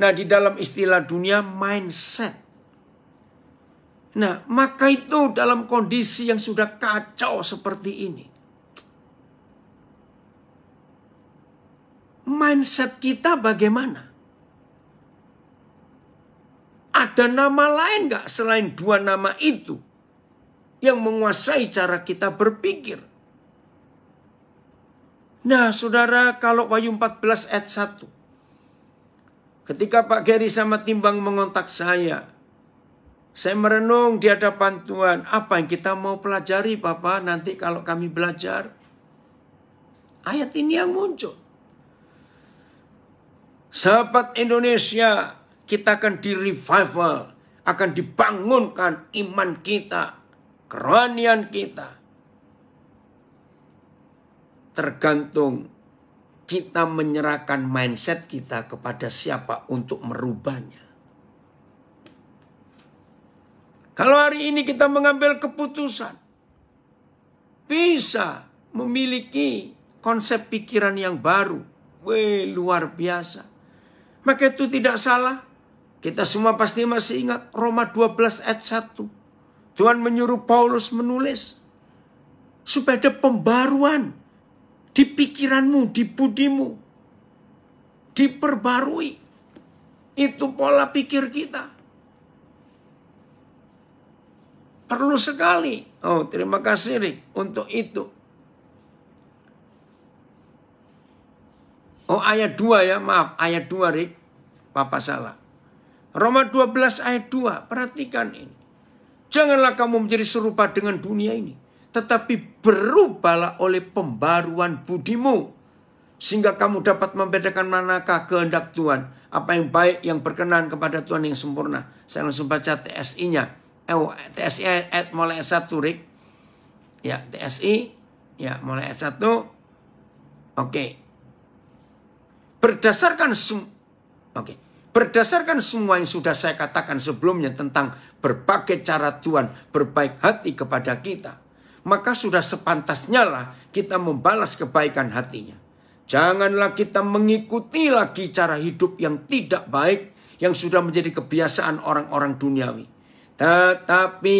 Nah di dalam istilah dunia mindset. Nah maka itu dalam kondisi yang sudah kacau seperti ini. Mindset kita bagaimana? Ada nama lain gak selain dua nama itu? Yang menguasai cara kita berpikir. Nah saudara kalau Wahyu 14 ayat 1. Ketika Pak Geri sama Timbang mengontak saya. Saya merenung di hadapan Tuhan. Apa yang kita mau pelajari Bapak nanti kalau kami belajar. Ayat ini yang muncul. Sahabat Indonesia, kita akan di revival, akan dibangunkan iman kita, kerohanian kita tergantung kita menyerahkan mindset kita kepada siapa untuk merubahnya. Kalau hari ini kita mengambil keputusan, bisa memiliki konsep pikiran yang baru. Weh, luar biasa. Maka itu tidak salah. Kita semua pasti masih ingat Roma 12 ayat 1. Tuhan menyuruh Paulus menulis. Supaya ada pembaruan di pikiranmu, di budimu. Diperbarui. Itu pola pikir kita. Perlu sekali. Oh, terima kasih Rik untuk itu. Oh, ayat 2 ya, maaf, ayat 2 Rik. Papa salah. Roma 12 ayat 2, perhatikan ini. Janganlah kamu menjadi serupa dengan dunia ini tetapi berubahlah oleh pembaruan budimu. Sehingga kamu dapat membedakan manakah kehendak Tuhan. Apa yang baik, yang berkenan kepada Tuhan yang sempurna. Saya langsung baca TSI-nya. Eh, TSI ayat mulai ayat 1, Rick. Ya, TSI. Ya, mulai ayat 1. Oke. Berdasarkan Oke. Berdasarkan semua yang sudah saya katakan sebelumnya tentang berbagai cara Tuhan berbaik hati kepada kita maka sudah sepantasnya lah kita membalas kebaikan hatinya. Janganlah kita mengikuti lagi cara hidup yang tidak baik yang sudah menjadi kebiasaan orang-orang duniawi. Tetapi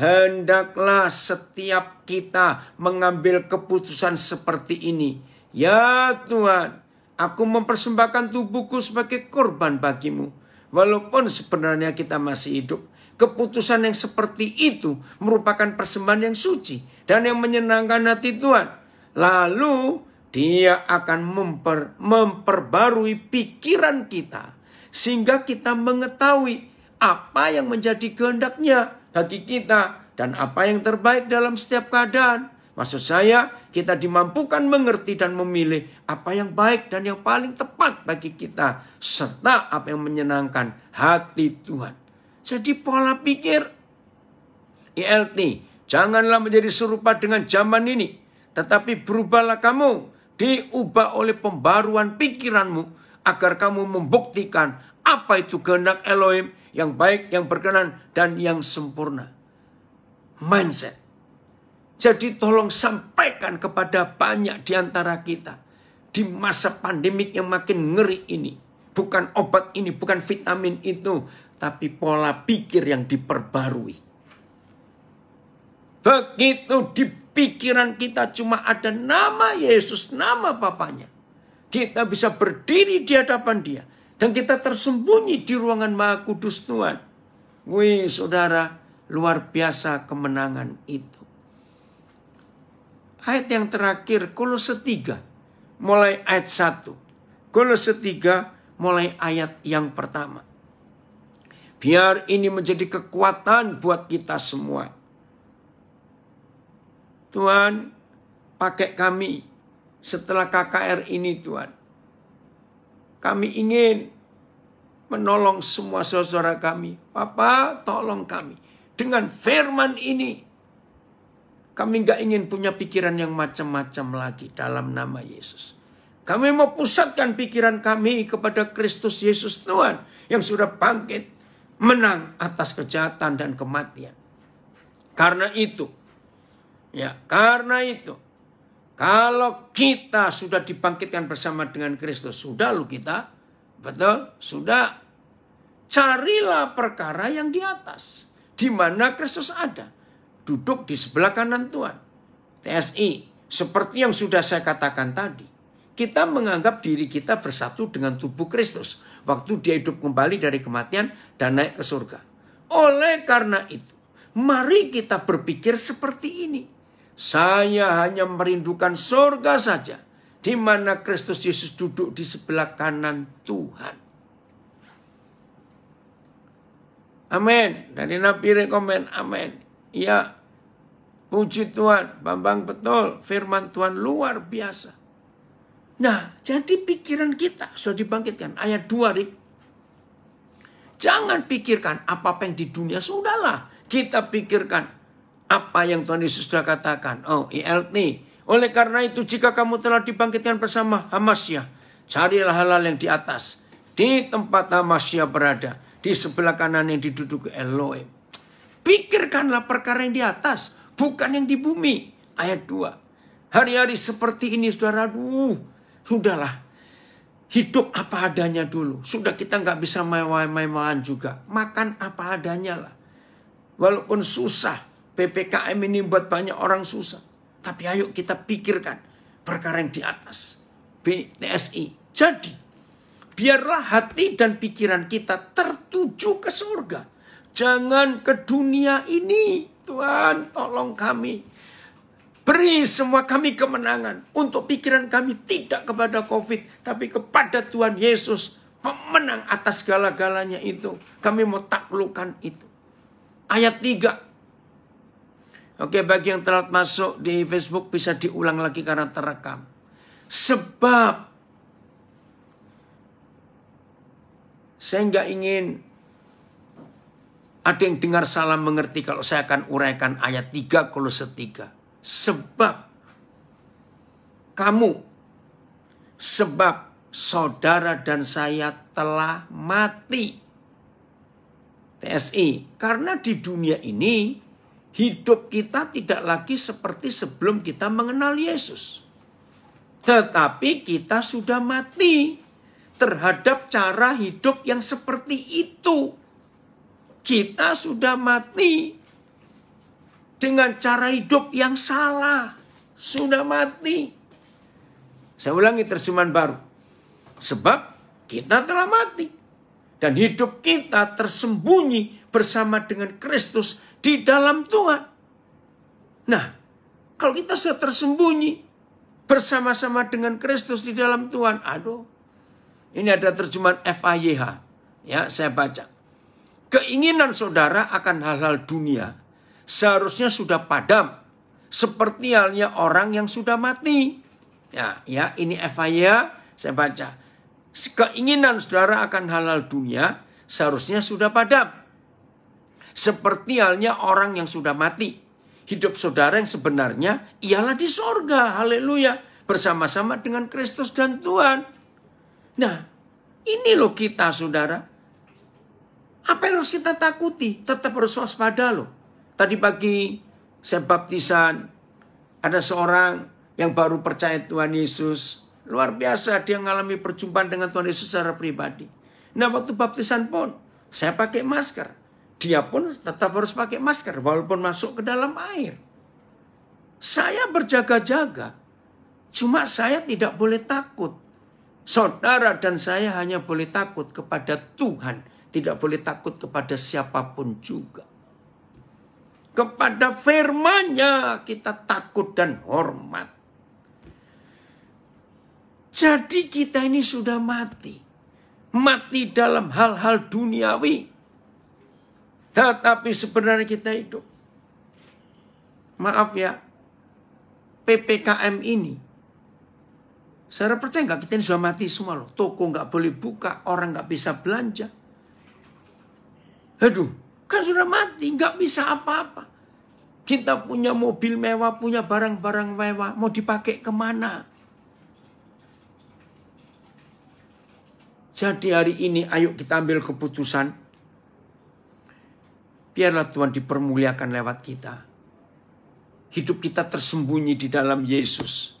hendaklah setiap kita mengambil keputusan seperti ini. Ya Tuhan, aku mempersembahkan tubuhku sebagai korban bagimu. Walaupun sebenarnya kita masih hidup. Keputusan yang seperti itu merupakan persembahan yang suci dan yang menyenangkan hati Tuhan. Lalu dia akan memper, memperbarui pikiran kita Sehingga kita mengetahui apa yang menjadi kehendaknya bagi kita dan apa yang terbaik dalam setiap keadaan. Maksud saya, kita dimampukan mengerti dan memilih apa yang baik dan yang paling tepat bagi kita, serta apa yang menyenangkan hati Tuhan. Jadi, pola pikir ILT, janganlah menjadi serupa dengan zaman ini, tetapi berubahlah kamu, diubah oleh pembaruan pikiranmu, agar kamu membuktikan apa itu kehendak Elohim yang baik, yang berkenan, dan yang sempurna. Mindset jadi tolong sampaikan kepada banyak di antara kita. Di masa pandemik yang makin ngeri ini. Bukan obat ini, bukan vitamin itu. Tapi pola pikir yang diperbarui. Begitu di pikiran kita cuma ada nama Yesus, nama Bapaknya. Kita bisa berdiri di hadapan dia. Dan kita tersembunyi di ruangan maha kudus Tuhan. Wih saudara, luar biasa kemenangan itu. Ayat yang terakhir, Kolose 3, mulai ayat 1. Kolose 3, mulai ayat yang pertama. Biar ini menjadi kekuatan buat kita semua. Tuhan, pakai kami setelah KKR ini Tuhan. Kami ingin menolong semua saudara kami. Papa, tolong kami. Dengan firman ini, kami nggak ingin punya pikiran yang macam-macam lagi dalam nama Yesus. Kami mau pusatkan pikiran kami kepada Kristus Yesus Tuhan yang sudah bangkit menang atas kejahatan dan kematian. Karena itu, ya karena itu, kalau kita sudah dibangkitkan bersama dengan Kristus, sudah lu kita, betul, sudah carilah perkara yang di atas, di mana Kristus ada duduk di sebelah kanan Tuhan. TSI, seperti yang sudah saya katakan tadi, kita menganggap diri kita bersatu dengan tubuh Kristus waktu dia hidup kembali dari kematian dan naik ke surga. Oleh karena itu, mari kita berpikir seperti ini. Saya hanya merindukan surga saja, di mana Kristus Yesus duduk di sebelah kanan Tuhan. Amin. Dari Nabi rekomen, amin. Ya, Puji Tuhan, Bambang betul, firman Tuhan luar biasa. Nah, jadi pikiran kita sudah dibangkitkan. Ayat 2, Rik. Jangan pikirkan apa-apa yang di dunia. Sudahlah, kita pikirkan apa yang Tuhan Yesus sudah katakan. Oh, ILT. Oleh karena itu, jika kamu telah dibangkitkan bersama Hamasya, carilah halal yang di atas. Di tempat Hamasya berada. Di sebelah kanan yang diduduki Elohim. Pikirkanlah perkara yang di atas bukan yang di bumi. Ayat 2. Hari-hari seperti ini saudara, aduh, sudahlah. Hidup apa adanya dulu. Sudah kita nggak bisa mewah-mewahan juga. Makan apa adanya lah. Walaupun susah. PPKM ini buat banyak orang susah. Tapi ayo kita pikirkan perkara yang di atas. BTSI. Jadi, biarlah hati dan pikiran kita tertuju ke surga. Jangan ke dunia ini. Tuhan tolong kami. Beri semua kami kemenangan. Untuk pikiran kami tidak kepada COVID. Tapi kepada Tuhan Yesus. Pemenang atas segala-galanya itu. Kami mau taklukkan itu. Ayat 3. Oke bagi yang telat masuk di Facebook bisa diulang lagi karena terekam. Sebab saya nggak ingin ada yang dengar salah mengerti kalau saya akan uraikan ayat 3 Kolose 3. Sebab kamu, sebab saudara dan saya telah mati. TSI, karena di dunia ini hidup kita tidak lagi seperti sebelum kita mengenal Yesus. Tetapi kita sudah mati terhadap cara hidup yang seperti itu. Kita sudah mati dengan cara hidup yang salah. Sudah mati. Saya ulangi terjemahan baru. Sebab kita telah mati. Dan hidup kita tersembunyi bersama dengan Kristus di dalam Tuhan. Nah, kalau kita sudah tersembunyi bersama-sama dengan Kristus di dalam Tuhan, aduh, ini ada terjemahan FAYH. Ya, saya baca. Keinginan saudara akan hal-hal dunia seharusnya sudah padam seperti halnya orang yang sudah mati. Ya, ya ini FIA saya baca. Keinginan saudara akan hal-hal dunia seharusnya sudah padam. Seperti halnya orang yang sudah mati. Hidup saudara yang sebenarnya ialah di sorga. Haleluya. Bersama-sama dengan Kristus dan Tuhan. Nah, ini loh kita saudara. Apa yang harus kita takuti? Tetap harus waspada loh. Tadi pagi saya baptisan. Ada seorang yang baru percaya Tuhan Yesus. Luar biasa dia mengalami perjumpaan dengan Tuhan Yesus secara pribadi. Nah waktu baptisan pun saya pakai masker. Dia pun tetap harus pakai masker walaupun masuk ke dalam air. Saya berjaga-jaga. Cuma saya tidak boleh takut. Saudara dan saya hanya boleh takut kepada Tuhan tidak boleh takut kepada siapa pun juga. Kepada firmannya kita takut dan hormat. Jadi kita ini sudah mati. Mati dalam hal-hal duniawi. Tetapi sebenarnya kita hidup. Maaf ya, PPKM ini. Saya percaya nggak kita ini sudah mati semua loh. Toko nggak boleh buka, orang nggak bisa belanja. Aduh, kan sudah mati, nggak bisa apa-apa. Kita punya mobil mewah, punya barang-barang mewah, mau dipakai ke mana? Jadi hari ini ayo kita ambil keputusan. Biarlah Tuhan dipermuliakan lewat kita. Hidup kita tersembunyi di dalam Yesus.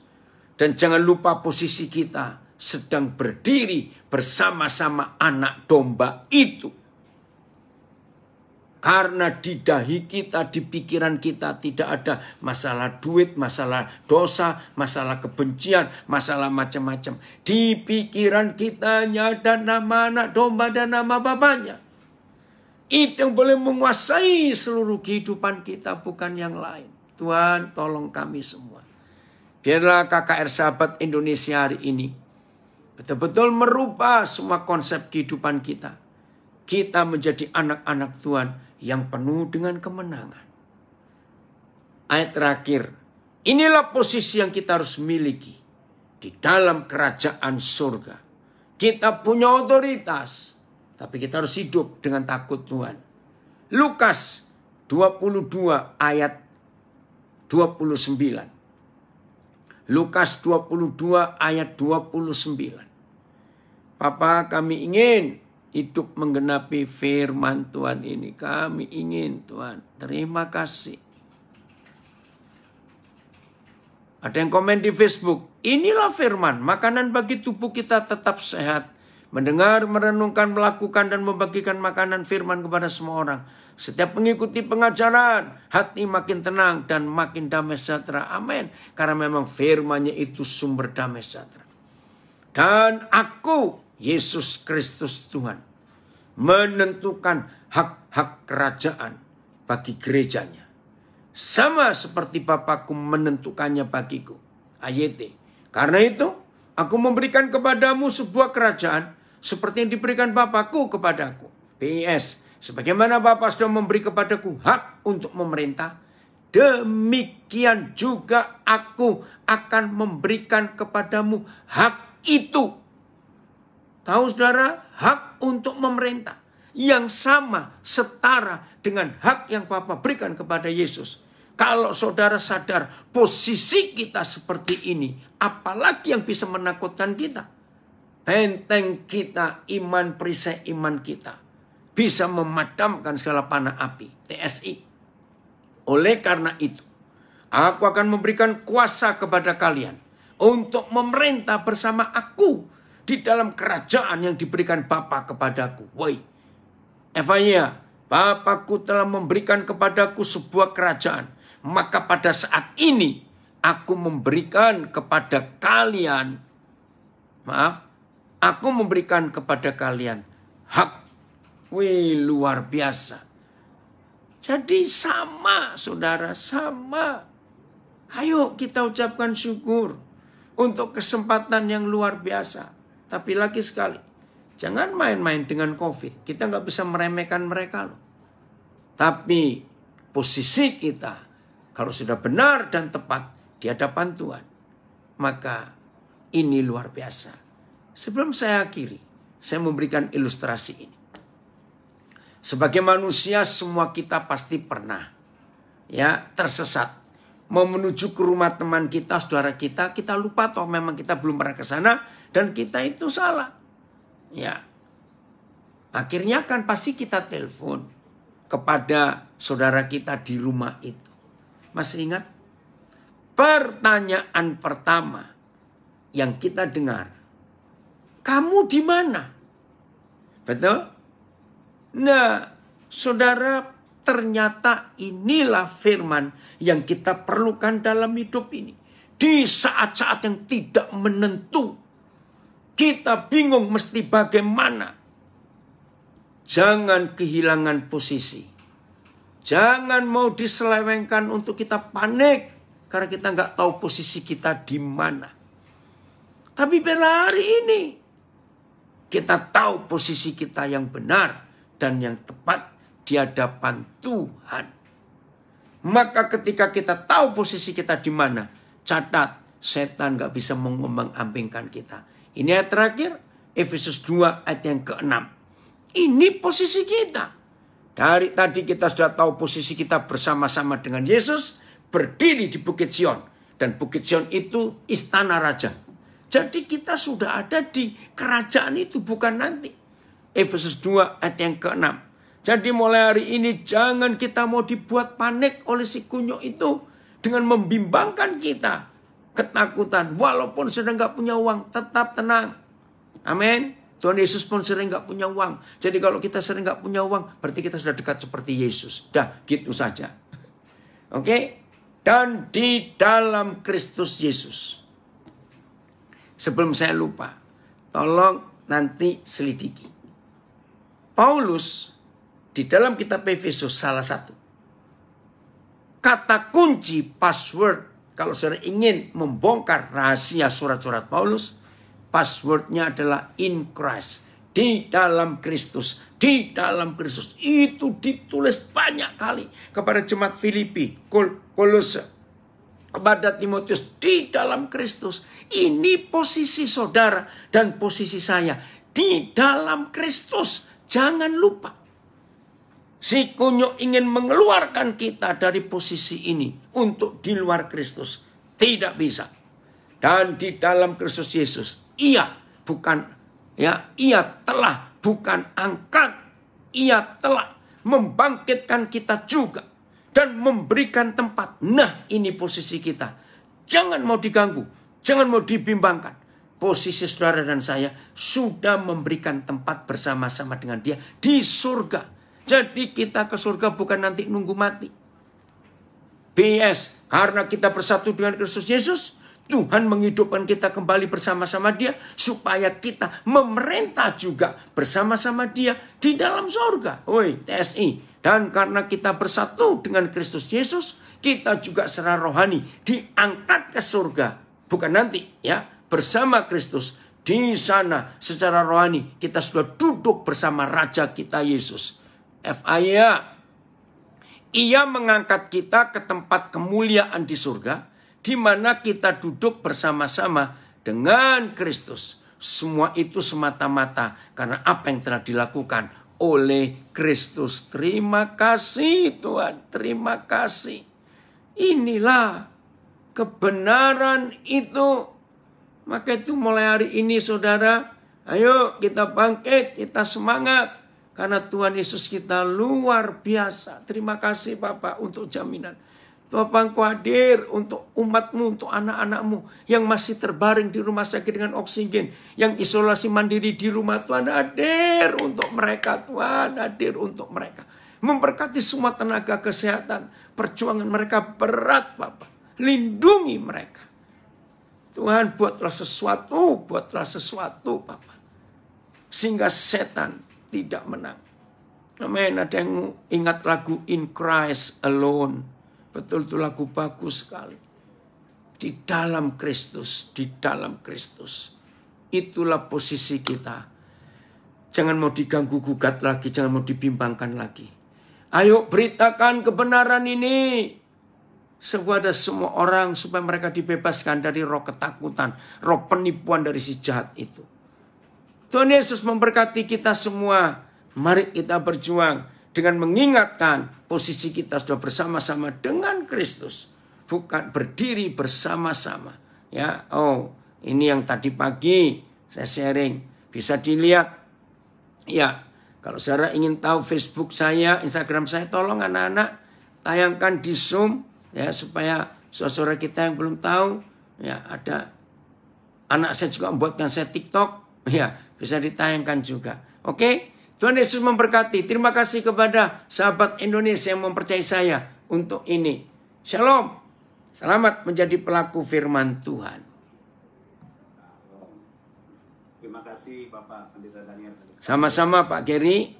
Dan jangan lupa posisi kita sedang berdiri bersama-sama anak domba itu. Karena di dahi kita, di pikiran kita tidak ada masalah duit, masalah dosa, masalah kebencian, masalah macam-macam. Di pikiran kita hanya ada nama anak domba dan nama bapaknya. Itu yang boleh menguasai seluruh kehidupan kita, bukan yang lain. Tuhan tolong kami semua. Biarlah KKR Sahabat Indonesia hari ini betul-betul merubah semua konsep kehidupan kita. Kita menjadi anak-anak Tuhan yang penuh dengan kemenangan. Ayat terakhir, inilah posisi yang kita harus miliki di dalam kerajaan surga. Kita punya otoritas, tapi kita harus hidup dengan takut Tuhan. Lukas 22 ayat 29. Lukas 22 ayat 29. Papa kami ingin hidup menggenapi firman Tuhan ini. Kami ingin Tuhan. Terima kasih. Ada yang komen di Facebook. Inilah firman. Makanan bagi tubuh kita tetap sehat. Mendengar, merenungkan, melakukan, dan membagikan makanan firman kepada semua orang. Setiap mengikuti pengajaran, hati makin tenang dan makin damai sejahtera. Amin. Karena memang firmannya itu sumber damai sejahtera. Dan aku Yesus Kristus Tuhan menentukan hak-hak kerajaan bagi gerejanya. Sama seperti Bapakku menentukannya bagiku. Ayat Karena itu, aku memberikan kepadamu sebuah kerajaan seperti yang diberikan Bapakku kepadaku. PS, sebagaimana Bapak sudah memberi kepadaku hak untuk memerintah, demikian juga aku akan memberikan kepadamu hak itu Tahu saudara, hak untuk memerintah yang sama setara dengan hak yang Bapak berikan kepada Yesus. Kalau saudara sadar posisi kita seperti ini, apalagi yang bisa menakutkan kita? Benteng kita, iman perisai iman kita. Bisa memadamkan segala panah api, TSI. Oleh karena itu, aku akan memberikan kuasa kepada kalian untuk memerintah bersama aku di dalam kerajaan yang diberikan Bapa kepadaku. Woi, Evania, Bapakku telah memberikan kepadaku sebuah kerajaan. Maka pada saat ini aku memberikan kepada kalian, maaf, aku memberikan kepada kalian hak. Wih, luar biasa. Jadi sama, saudara, sama. Ayo kita ucapkan syukur untuk kesempatan yang luar biasa. Tapi lagi sekali, Jangan main-main dengan COVID. Kita nggak bisa meremehkan mereka loh. Tapi posisi kita kalau sudah benar dan tepat di hadapan Tuhan, maka ini luar biasa. Sebelum saya akhiri, saya memberikan ilustrasi ini. Sebagai manusia semua kita pasti pernah ya tersesat mau menuju ke rumah teman kita, saudara kita, kita lupa toh memang kita belum pernah ke sana dan kita itu salah. Ya. Akhirnya kan pasti kita telepon kepada saudara kita di rumah itu. Masih ingat? Pertanyaan pertama yang kita dengar, kamu di mana? Betul? Nah, saudara Ternyata inilah firman yang kita perlukan dalam hidup ini. Di saat-saat yang tidak menentu. Kita bingung mesti bagaimana. Jangan kehilangan posisi. Jangan mau diselewengkan untuk kita panik. Karena kita nggak tahu posisi kita di mana. Tapi pada hari ini. Kita tahu posisi kita yang benar dan yang tepat di hadapan Tuhan. Maka ketika kita tahu posisi kita di mana, catat setan gak bisa mengombang ambingkan kita. Ini ayat terakhir, Efesus 2 ayat yang ke-6. Ini posisi kita. Dari tadi kita sudah tahu posisi kita bersama-sama dengan Yesus, berdiri di Bukit Sion. Dan Bukit Sion itu istana raja. Jadi kita sudah ada di kerajaan itu bukan nanti. Efesus 2 ayat yang ke-6. Jadi mulai hari ini jangan kita mau dibuat panik oleh si kunyuk itu. Dengan membimbangkan kita. Ketakutan. Walaupun sedang nggak punya uang. Tetap tenang. Amin. Tuhan Yesus pun sering nggak punya uang. Jadi kalau kita sering nggak punya uang. Berarti kita sudah dekat seperti Yesus. Dah gitu saja. Oke. Okay? Dan di dalam Kristus Yesus. Sebelum saya lupa. Tolong nanti selidiki. Paulus di dalam kitab Efesus salah satu. Kata kunci password kalau saudara ingin membongkar rahasia surat-surat Paulus, passwordnya adalah in Christ. Di dalam Kristus. Di dalam Kristus. Itu ditulis banyak kali kepada jemaat Filipi, Kol Kolose, kepada Timotius di dalam Kristus. Ini posisi saudara dan posisi saya di dalam Kristus. Jangan lupa. Si kunyuk ingin mengeluarkan kita dari posisi ini untuk di luar Kristus. Tidak bisa. Dan di dalam Kristus Yesus, ia bukan ya, ia telah bukan angkat. Ia telah membangkitkan kita juga dan memberikan tempat. Nah, ini posisi kita. Jangan mau diganggu, jangan mau dibimbangkan. Posisi saudara dan saya sudah memberikan tempat bersama-sama dengan dia di surga jadi kita ke surga bukan nanti nunggu mati. BS, karena kita bersatu dengan Kristus Yesus, Tuhan menghidupkan kita kembali bersama-sama dia supaya kita memerintah juga bersama-sama dia di dalam surga. Woi, TSI. Dan karena kita bersatu dengan Kristus Yesus, kita juga secara rohani diangkat ke surga. Bukan nanti ya, bersama Kristus di sana secara rohani kita sudah duduk bersama Raja kita Yesus. FIA. Ia mengangkat kita ke tempat kemuliaan di surga, di mana kita duduk bersama-sama dengan Kristus. Semua itu semata-mata karena apa yang telah dilakukan oleh Kristus. Terima kasih Tuhan, terima kasih. Inilah kebenaran itu. Maka itu mulai hari ini saudara, ayo kita bangkit, kita semangat. Karena Tuhan Yesus kita luar biasa. Terima kasih Bapak untuk jaminan. Tuhan Engkau hadir untuk umatmu, untuk anak-anakmu yang masih terbaring di rumah sakit dengan oksigen. Yang isolasi mandiri di rumah Tuhan hadir untuk mereka. Tuhan hadir untuk mereka. Memberkati semua tenaga kesehatan. Perjuangan mereka berat Bapak. Lindungi mereka. Tuhan buatlah sesuatu, buatlah sesuatu Bapak. Sehingga setan tidak menang. Amin. Ada yang ingat lagu In Christ Alone. Betul itu lagu bagus sekali. Di dalam Kristus, di dalam Kristus. Itulah posisi kita. Jangan mau diganggu gugat lagi, jangan mau dibimbangkan lagi. Ayo beritakan kebenaran ini kepada semua orang supaya mereka dibebaskan dari roh ketakutan, roh penipuan dari si jahat itu. Tuhan Yesus memberkati kita semua. Mari kita berjuang dengan mengingatkan posisi kita sudah bersama-sama dengan Kristus, bukan berdiri bersama-sama. Ya, oh, ini yang tadi pagi saya sharing, bisa dilihat. Ya, kalau saudara ingin tahu Facebook saya, Instagram saya, tolong anak-anak tayangkan di Zoom ya supaya saudara kita yang belum tahu ya ada anak saya juga membuatkan saya TikTok ya bisa ditayangkan juga. Oke? Tuhan Yesus memberkati. Terima kasih kepada sahabat Indonesia yang mempercayai saya untuk ini. Shalom. Selamat menjadi pelaku firman Tuhan. Terima kasih Bapak Pendeta Daniel. Sama-sama Pak Geri.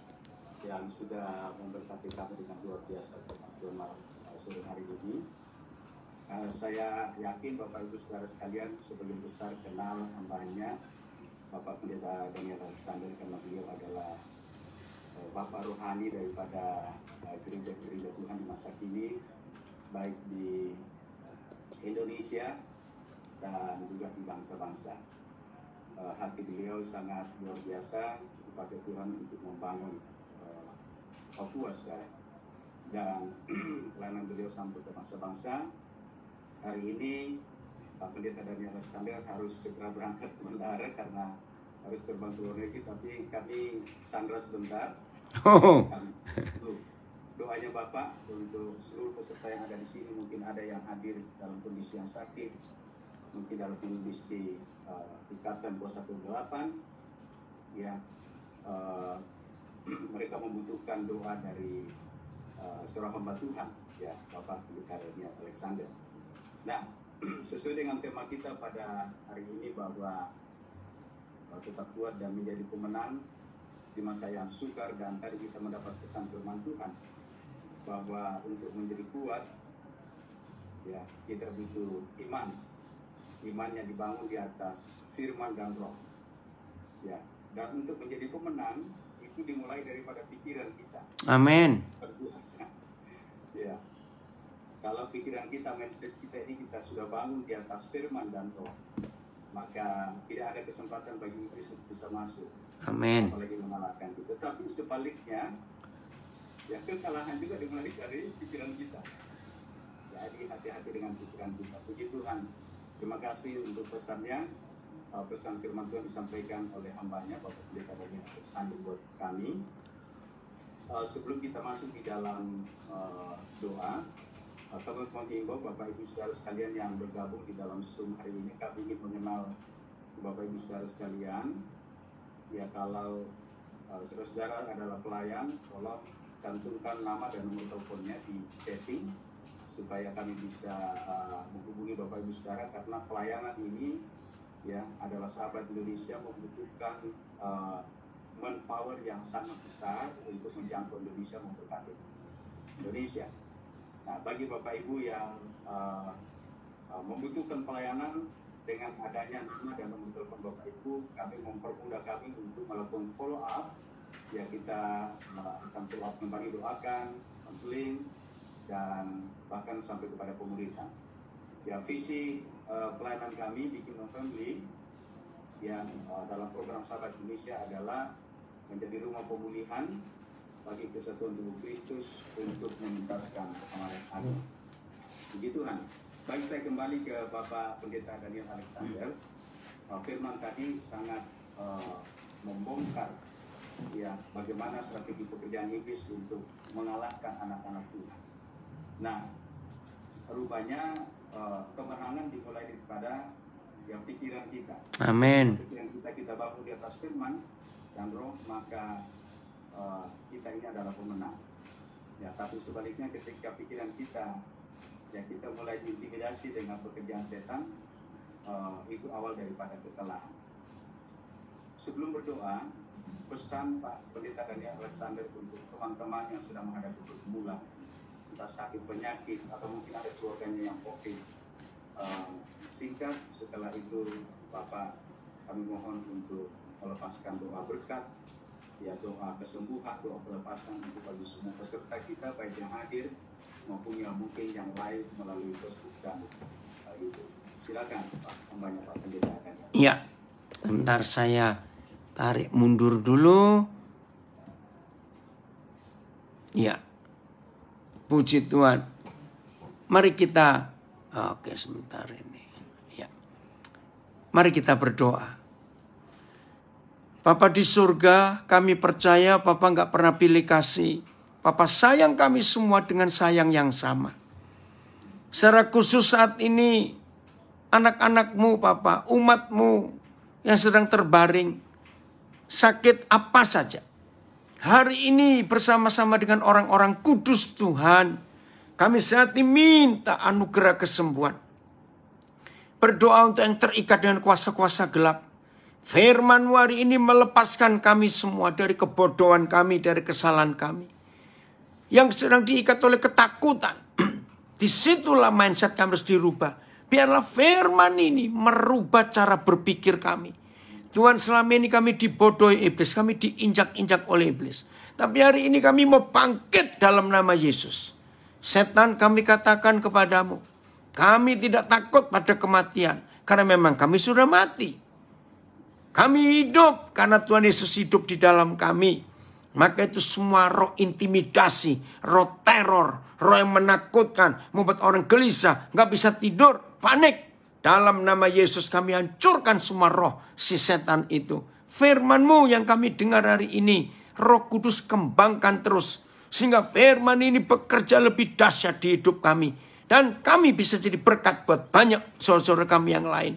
Yang sudah memberkati kami dengan luar biasa Tuhan malam sore hari ini. Uh, saya yakin Bapak Ibu Saudara sekalian sebagian besar kenal hambanya Bapak Pendeta Daniel Alexander karena beliau adalah Bapak rohani daripada uh, gereja-gereja Tuhan di masa kini, baik di Indonesia dan juga di bangsa-bangsa. Uh, hati beliau sangat luar biasa dipakai Tuhan untuk membangun Papua sekarang. Dan pelayanan beliau sampai ke bangsa-bangsa. Hari ini Pak Pendeta Daniel Alexander harus segera berangkat ke karena harus terbang ke luar negeri, tapi kami sandra sebentar. Oh. Doanya Bapak untuk seluruh peserta yang ada di sini. Mungkin ada yang hadir dalam kondisi yang sakit, mungkin dalam kondisi uh, ikatan 218, ya uh, mereka membutuhkan doa dari uh, seorang hamba Tuhan, ya Bapak Pendeta Alexander. Nah, sesuai dengan tema kita pada hari ini bahwa uh, tetap kuat dan menjadi pemenang di masa yang sukar dan tadi kita mendapat pesan firman Tuhan bahwa untuk menjadi kuat ya kita butuh iman. Iman yang dibangun di atas firman dan roh. Ya dan untuk menjadi pemenang itu dimulai daripada pikiran kita. Amin ya kalau pikiran kita mindset kita ini kita sudah bangun di atas firman dan roh maka tidak ada kesempatan bagi iblis untuk bisa masuk Amin. Apalagi mengalahkan kita. Tapi sebaliknya, ya kekalahan juga dimulai dari pikiran kita. Jadi hati-hati dengan pikiran kita. Puji Tuhan. Terima kasih untuk pesannya. Uh, pesan firman Tuhan disampaikan oleh hambanya Bapak Pendeta dari Alexander buat kami. Uh, sebelum kita masuk di dalam uh, doa, kami menghimbau Bapak Ibu Saudara sekalian yang bergabung di dalam Zoom hari ini, kami ingin mengenal Bapak Ibu Saudara sekalian, ya kalau uh, saudara-saudara adalah pelayan, tolong cantumkan nama dan nomor teleponnya di chatting supaya kami bisa uh, menghubungi Bapak Ibu Saudara karena pelayanan ini ya adalah sahabat Indonesia membutuhkan uh, manpower yang sangat besar untuk menjangkau Indonesia memberkati Indonesia. Nah, bagi Bapak Ibu yang uh, uh, membutuhkan pelayanan dengan adanya nama dan nomor telepon Bapak Ibu, kami mempermudah kami untuk melakukan follow up. Ya kita akan follow up kembali doakan, konseling, dan bahkan sampai kepada pemerintah. Ya visi uh, pelayanan kami di Kingdom Family yang uh, dalam program Sahabat Indonesia adalah menjadi rumah pemulihan bagi kesatuan tubuh Kristus untuk menuntaskan kemarahan. Puji Tuhan. Baik saya kembali ke Bapak Pendeta Daniel Alexander. Uh, firman tadi sangat uh, membongkar ya bagaimana strategi pekerjaan iblis untuk mengalahkan anak-anak Tuhan. Nah, rupanya uh, kemenangan dimulai daripada yang pikiran kita. Amin. Pikiran kita kita bangun di atas firman dan roh maka uh, kita ini adalah pemenang. Ya, tapi sebaliknya ketika pikiran kita ya kita mulai diintimidasi dengan pekerjaan setan uh, itu awal daripada kekalahan sebelum berdoa pesan Pak Pendeta Daniel Alexander untuk teman-teman yang sedang menghadapi pergumulan entah sakit penyakit atau mungkin ada keluarganya yang covid uh, singkat setelah itu Bapak kami mohon untuk melepaskan doa berkat ya doa kesembuhan, doa kelepasan untuk bagi semua peserta kita baik yang hadir maupun yang mungkin yang live melalui Facebook dan uh, YouTube. Silakan Pak, tambahnya Pak Pendeta akan. Ya, bentar saya tarik mundur dulu. Ya, puji Tuhan. Mari kita, oke sebentar ini. Ya, mari kita berdoa. Papa di surga, kami percaya Papa nggak pernah pilih kasih. Papa sayang kami semua dengan sayang yang sama. Secara khusus saat ini, anak-anakmu Papa, umatmu yang sedang terbaring, sakit apa saja. Hari ini bersama-sama dengan orang-orang kudus Tuhan, kami saat ini minta anugerah kesembuhan. Berdoa untuk yang terikat dengan kuasa-kuasa gelap. Firman hari ini melepaskan kami semua dari kebodohan kami, dari kesalahan kami. Yang sedang diikat oleh ketakutan. Di situlah mindset kami harus dirubah. Biarlah firman ini merubah cara berpikir kami. Tuhan selama ini kami dibodohi iblis, kami diinjak-injak oleh iblis. Tapi hari ini kami mau bangkit dalam nama Yesus. Setan kami katakan kepadamu, kami tidak takut pada kematian. Karena memang kami sudah mati. Kami hidup karena Tuhan Yesus hidup di dalam kami. Maka itu semua roh intimidasi, roh teror, roh yang menakutkan, membuat orang gelisah, nggak bisa tidur, panik. Dalam nama Yesus kami hancurkan semua roh si setan itu. Firmanmu yang kami dengar hari ini, roh kudus kembangkan terus. Sehingga firman ini bekerja lebih dahsyat di hidup kami. Dan kami bisa jadi berkat buat banyak saudara-saudara kami yang lain.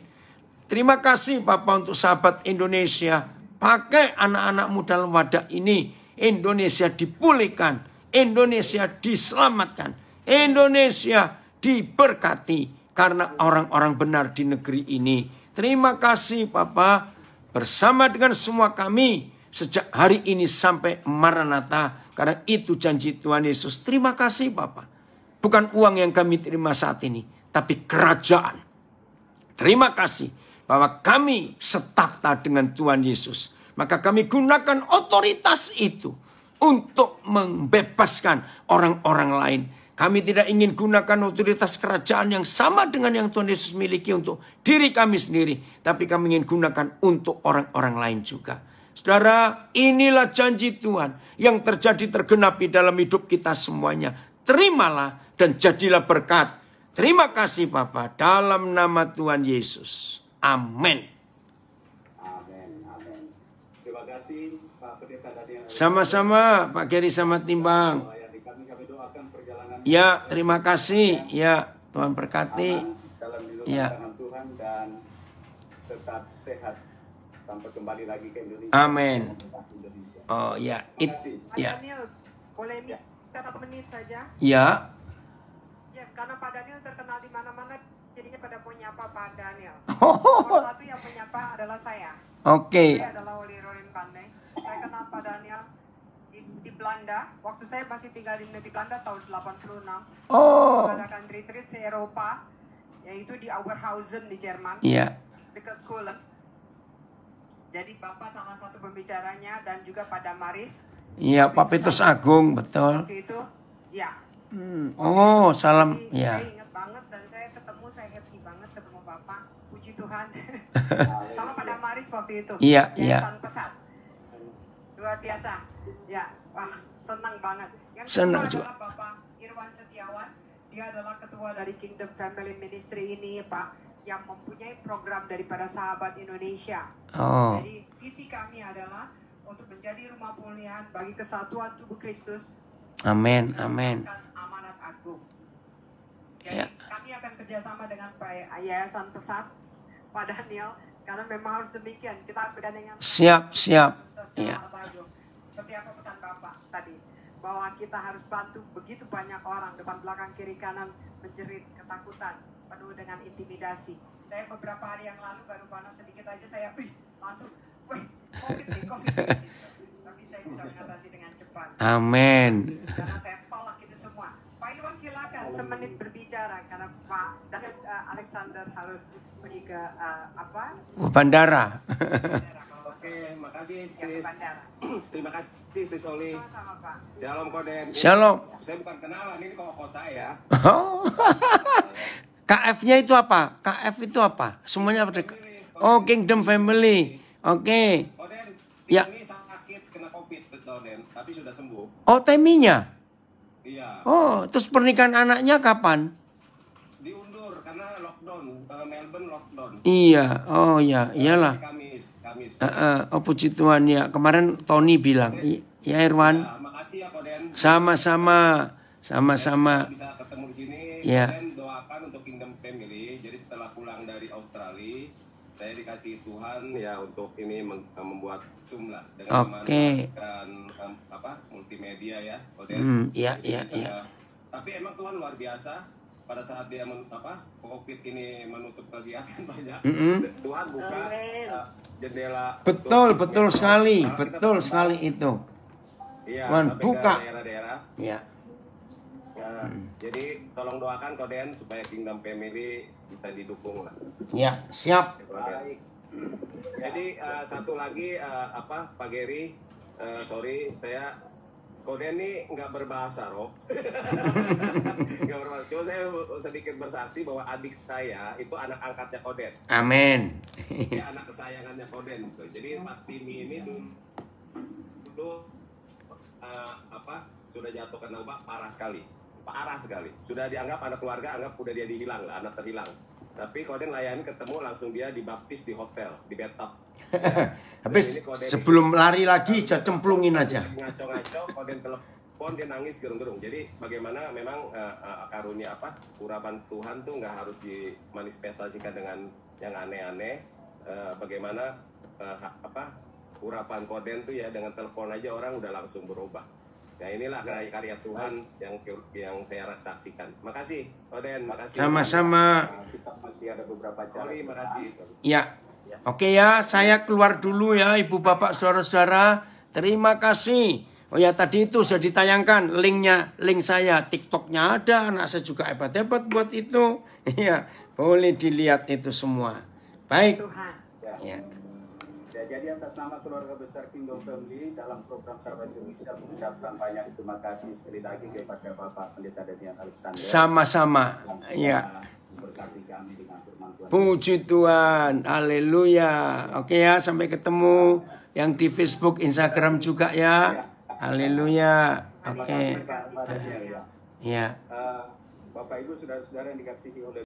Terima kasih Bapak untuk sahabat Indonesia. Pakai anak-anakmu dalam wadah ini. Indonesia dipulihkan. Indonesia diselamatkan. Indonesia diberkati. Karena orang-orang benar di negeri ini. Terima kasih Bapak. Bersama dengan semua kami. Sejak hari ini sampai Maranatha. Karena itu janji Tuhan Yesus. Terima kasih Bapak. Bukan uang yang kami terima saat ini. Tapi kerajaan. Terima kasih bahwa kami setakta dengan Tuhan Yesus. Maka kami gunakan otoritas itu untuk membebaskan orang-orang lain. Kami tidak ingin gunakan otoritas kerajaan yang sama dengan yang Tuhan Yesus miliki untuk diri kami sendiri. Tapi kami ingin gunakan untuk orang-orang lain juga. Saudara, inilah janji Tuhan yang terjadi tergenapi dalam hidup kita semuanya. Terimalah dan jadilah berkat. Terima kasih Bapak dalam nama Tuhan Yesus. Amin. Amin, amin. Terima kasih Pak Pendeta Daniel. Sama-sama Pak Keri sama Timbang. Ya, terima kasih. Ya, Tuhan berkati. aman dalam lindungan Ya. tangan Tuhan dan tetap sehat sampai kembali lagi ke Indonesia. Amin. Oh ya, it, ya, Daniel, boleh minta satu menit saja? ya. Ya, karena Pak Daniel terkenal di mana-mana, jadinya pada menyapa Pak Daniel. Oh. Nomor satu yang menyapa adalah saya. Oke, Saya adalah Oli Rolim Pandey. Saya kenal Pak Daniel di, di Belanda. Waktu saya masih tinggal di, di Belanda tahun 86. Oh, Mengadakan retreat se Eropa, yaitu di Auerhausen di Jerman, ya, dekat Köln. Jadi Bapak salah satu pembicaranya dan juga Pak Damaris. iya Pak Petrus Agung betul. Waktu itu, ya. Hmm, Oh, salam, Jadi ya. Saya ingat banget dan saya ketemu, saya happy banget ketemu Bapak. Puji Tuhan. Sama Pak Damaris waktu itu. Iya, iya. Pesat. Luar biasa. Ya, wah senang banget. Yang Senang juga. Bapak Irwan Setiawan. Dia adalah ketua dari Kingdom Family Ministry ini, Pak, yang mempunyai program daripada Sahabat Indonesia. Oh, Jadi visi kami adalah untuk menjadi rumah pemulihan bagi kesatuan tubuh Kristus amin, amin. amanat agung. Jadi Ya. kami akan kerjasama dengan Pak Yayasan Pesat, Pak Daniel, karena memang harus demikian. Kita harus bergandengan Siap, siap. Ya. Seperti apa pesan Bapak tadi, bahwa kita harus bantu begitu banyak orang depan belakang kiri kanan menjerit ketakutan penuh dengan intimidasi. Saya beberapa hari yang lalu baru panas sedikit aja saya, wih langsung, wih covid nih, covid gitu. Tapi saya bisa mengatasi dengan cepat Amin. karena saya tolak itu semua. Pak Irwan silakan semenit berbicara karena Pak dan uh, Alexander harus pergi ke uh, apa? Bandara. Nggak Oke, makasih ke sis. bandara. Terima kasih sis Oli. Sama-sama Pak. Shalom Koden. Shalom. Saya bukan kenalan, ini koko saya. KF-nya itu apa? KF itu apa? Semuanya apa? Oh, Kingdom Family. Oke. Koden, Ya. ini Koden, tapi sudah sembuh. Oh, Teminya. Iya. Oh, terus pernikahan anaknya kapan? Diundur karena lockdown, eh, Melbourne lockdown. Iya. Oh, ya, iyalah. Kamis, Kamis. Eh, eh, oh, puji Tuhan ya. Kemarin Tony bilang, "I- ya Irwan, Ya, makasih ya Koden. sama-sama, sama-sama. bisa ketemu di sini. Ya. Dan doakan untuk Kingdom Family. Jadi setelah pulang dari Australia, saya dikasih Tuhan ya untuk ini membuat Zoom lah dengan Oke. memanfaatkan em, apa multimedia ya. Hmm, iya, Jadi, iya, iya. eh, Tapi emang Tuhan luar biasa. Pada saat dia men- apa COVID ini menutup kegiatan banyak, Mm-mm. Tuhan buka eh, jendela. Betul, untuk- betul sekali, kita betul sekali itu. Iya, Tuhan sampai ke buka. Ya. Ya, Jadi tolong doakan Koden supaya Kingdom Family bisa didukung lah. Ya, siap. Koden. Jadi eh, satu lagi eh, apa Pak Geri, eh, sorry saya Koden ini nggak berbahasa roh, nggak berbahasa. Cuma saya sedikit bersaksi bahwa adik saya itu anak angkatnya Koden, Amin. dia anak kesayangannya Koden. gitu. Jadi Pak Timi ini dulu, dulu eh, apa sudah jatuh kena obat parah sekali, parah sekali. Sudah dianggap anak keluarga, anggap udah dia dihilang lah, anak terhilang. Tapi Koden layani ketemu langsung dia dibaptis di hotel, di bathtub. Habis sebelum lari lagi, saya cemplungin aja. Ngaco-ngaco, Koden telepon dia nangis gerung-gerung. Jadi bagaimana memang eh, eh, karunia apa urapan Tuhan tuh nggak harus dimanifestasikan dengan yang aneh-aneh. Eh, bagaimana apa urapan Koden tuh ya dengan telepon aja orang udah langsung berubah. Nah inilah karya, karya Tuhan yang yang saya saksikan. Makasih Koden, makasih. Sama-sama. Kita masih ada beberapa cara. Sorry, makasih. Ya. Oke ya, saya keluar dulu ya Ibu Bapak Saudara-saudara. Terima kasih. Oh ya tadi itu sudah ditayangkan linknya, link saya TikToknya ada, anak saya juga hebat-hebat buat itu. Iya, boleh dilihat itu semua. Baik. Tuhan. Ya. Ya. Ya, jadi atas nama keluarga besar Kingdom Family dalam program Sahabat Indonesia mengucapkan banyak terima kasih sekali lagi kepada Bapak Pendeta Daniel Alexander. Sama-sama. Ya. telah Memberkati kami dengan firman Tuhan. Puji Tuhan, haleluya. Oke ya, sampai ketemu yang di Facebook, Instagram juga ya. Haleluya. Oke. Daniel ya. Ya. Eh, Bapak Ibu saudara-saudara yang dikasihi oleh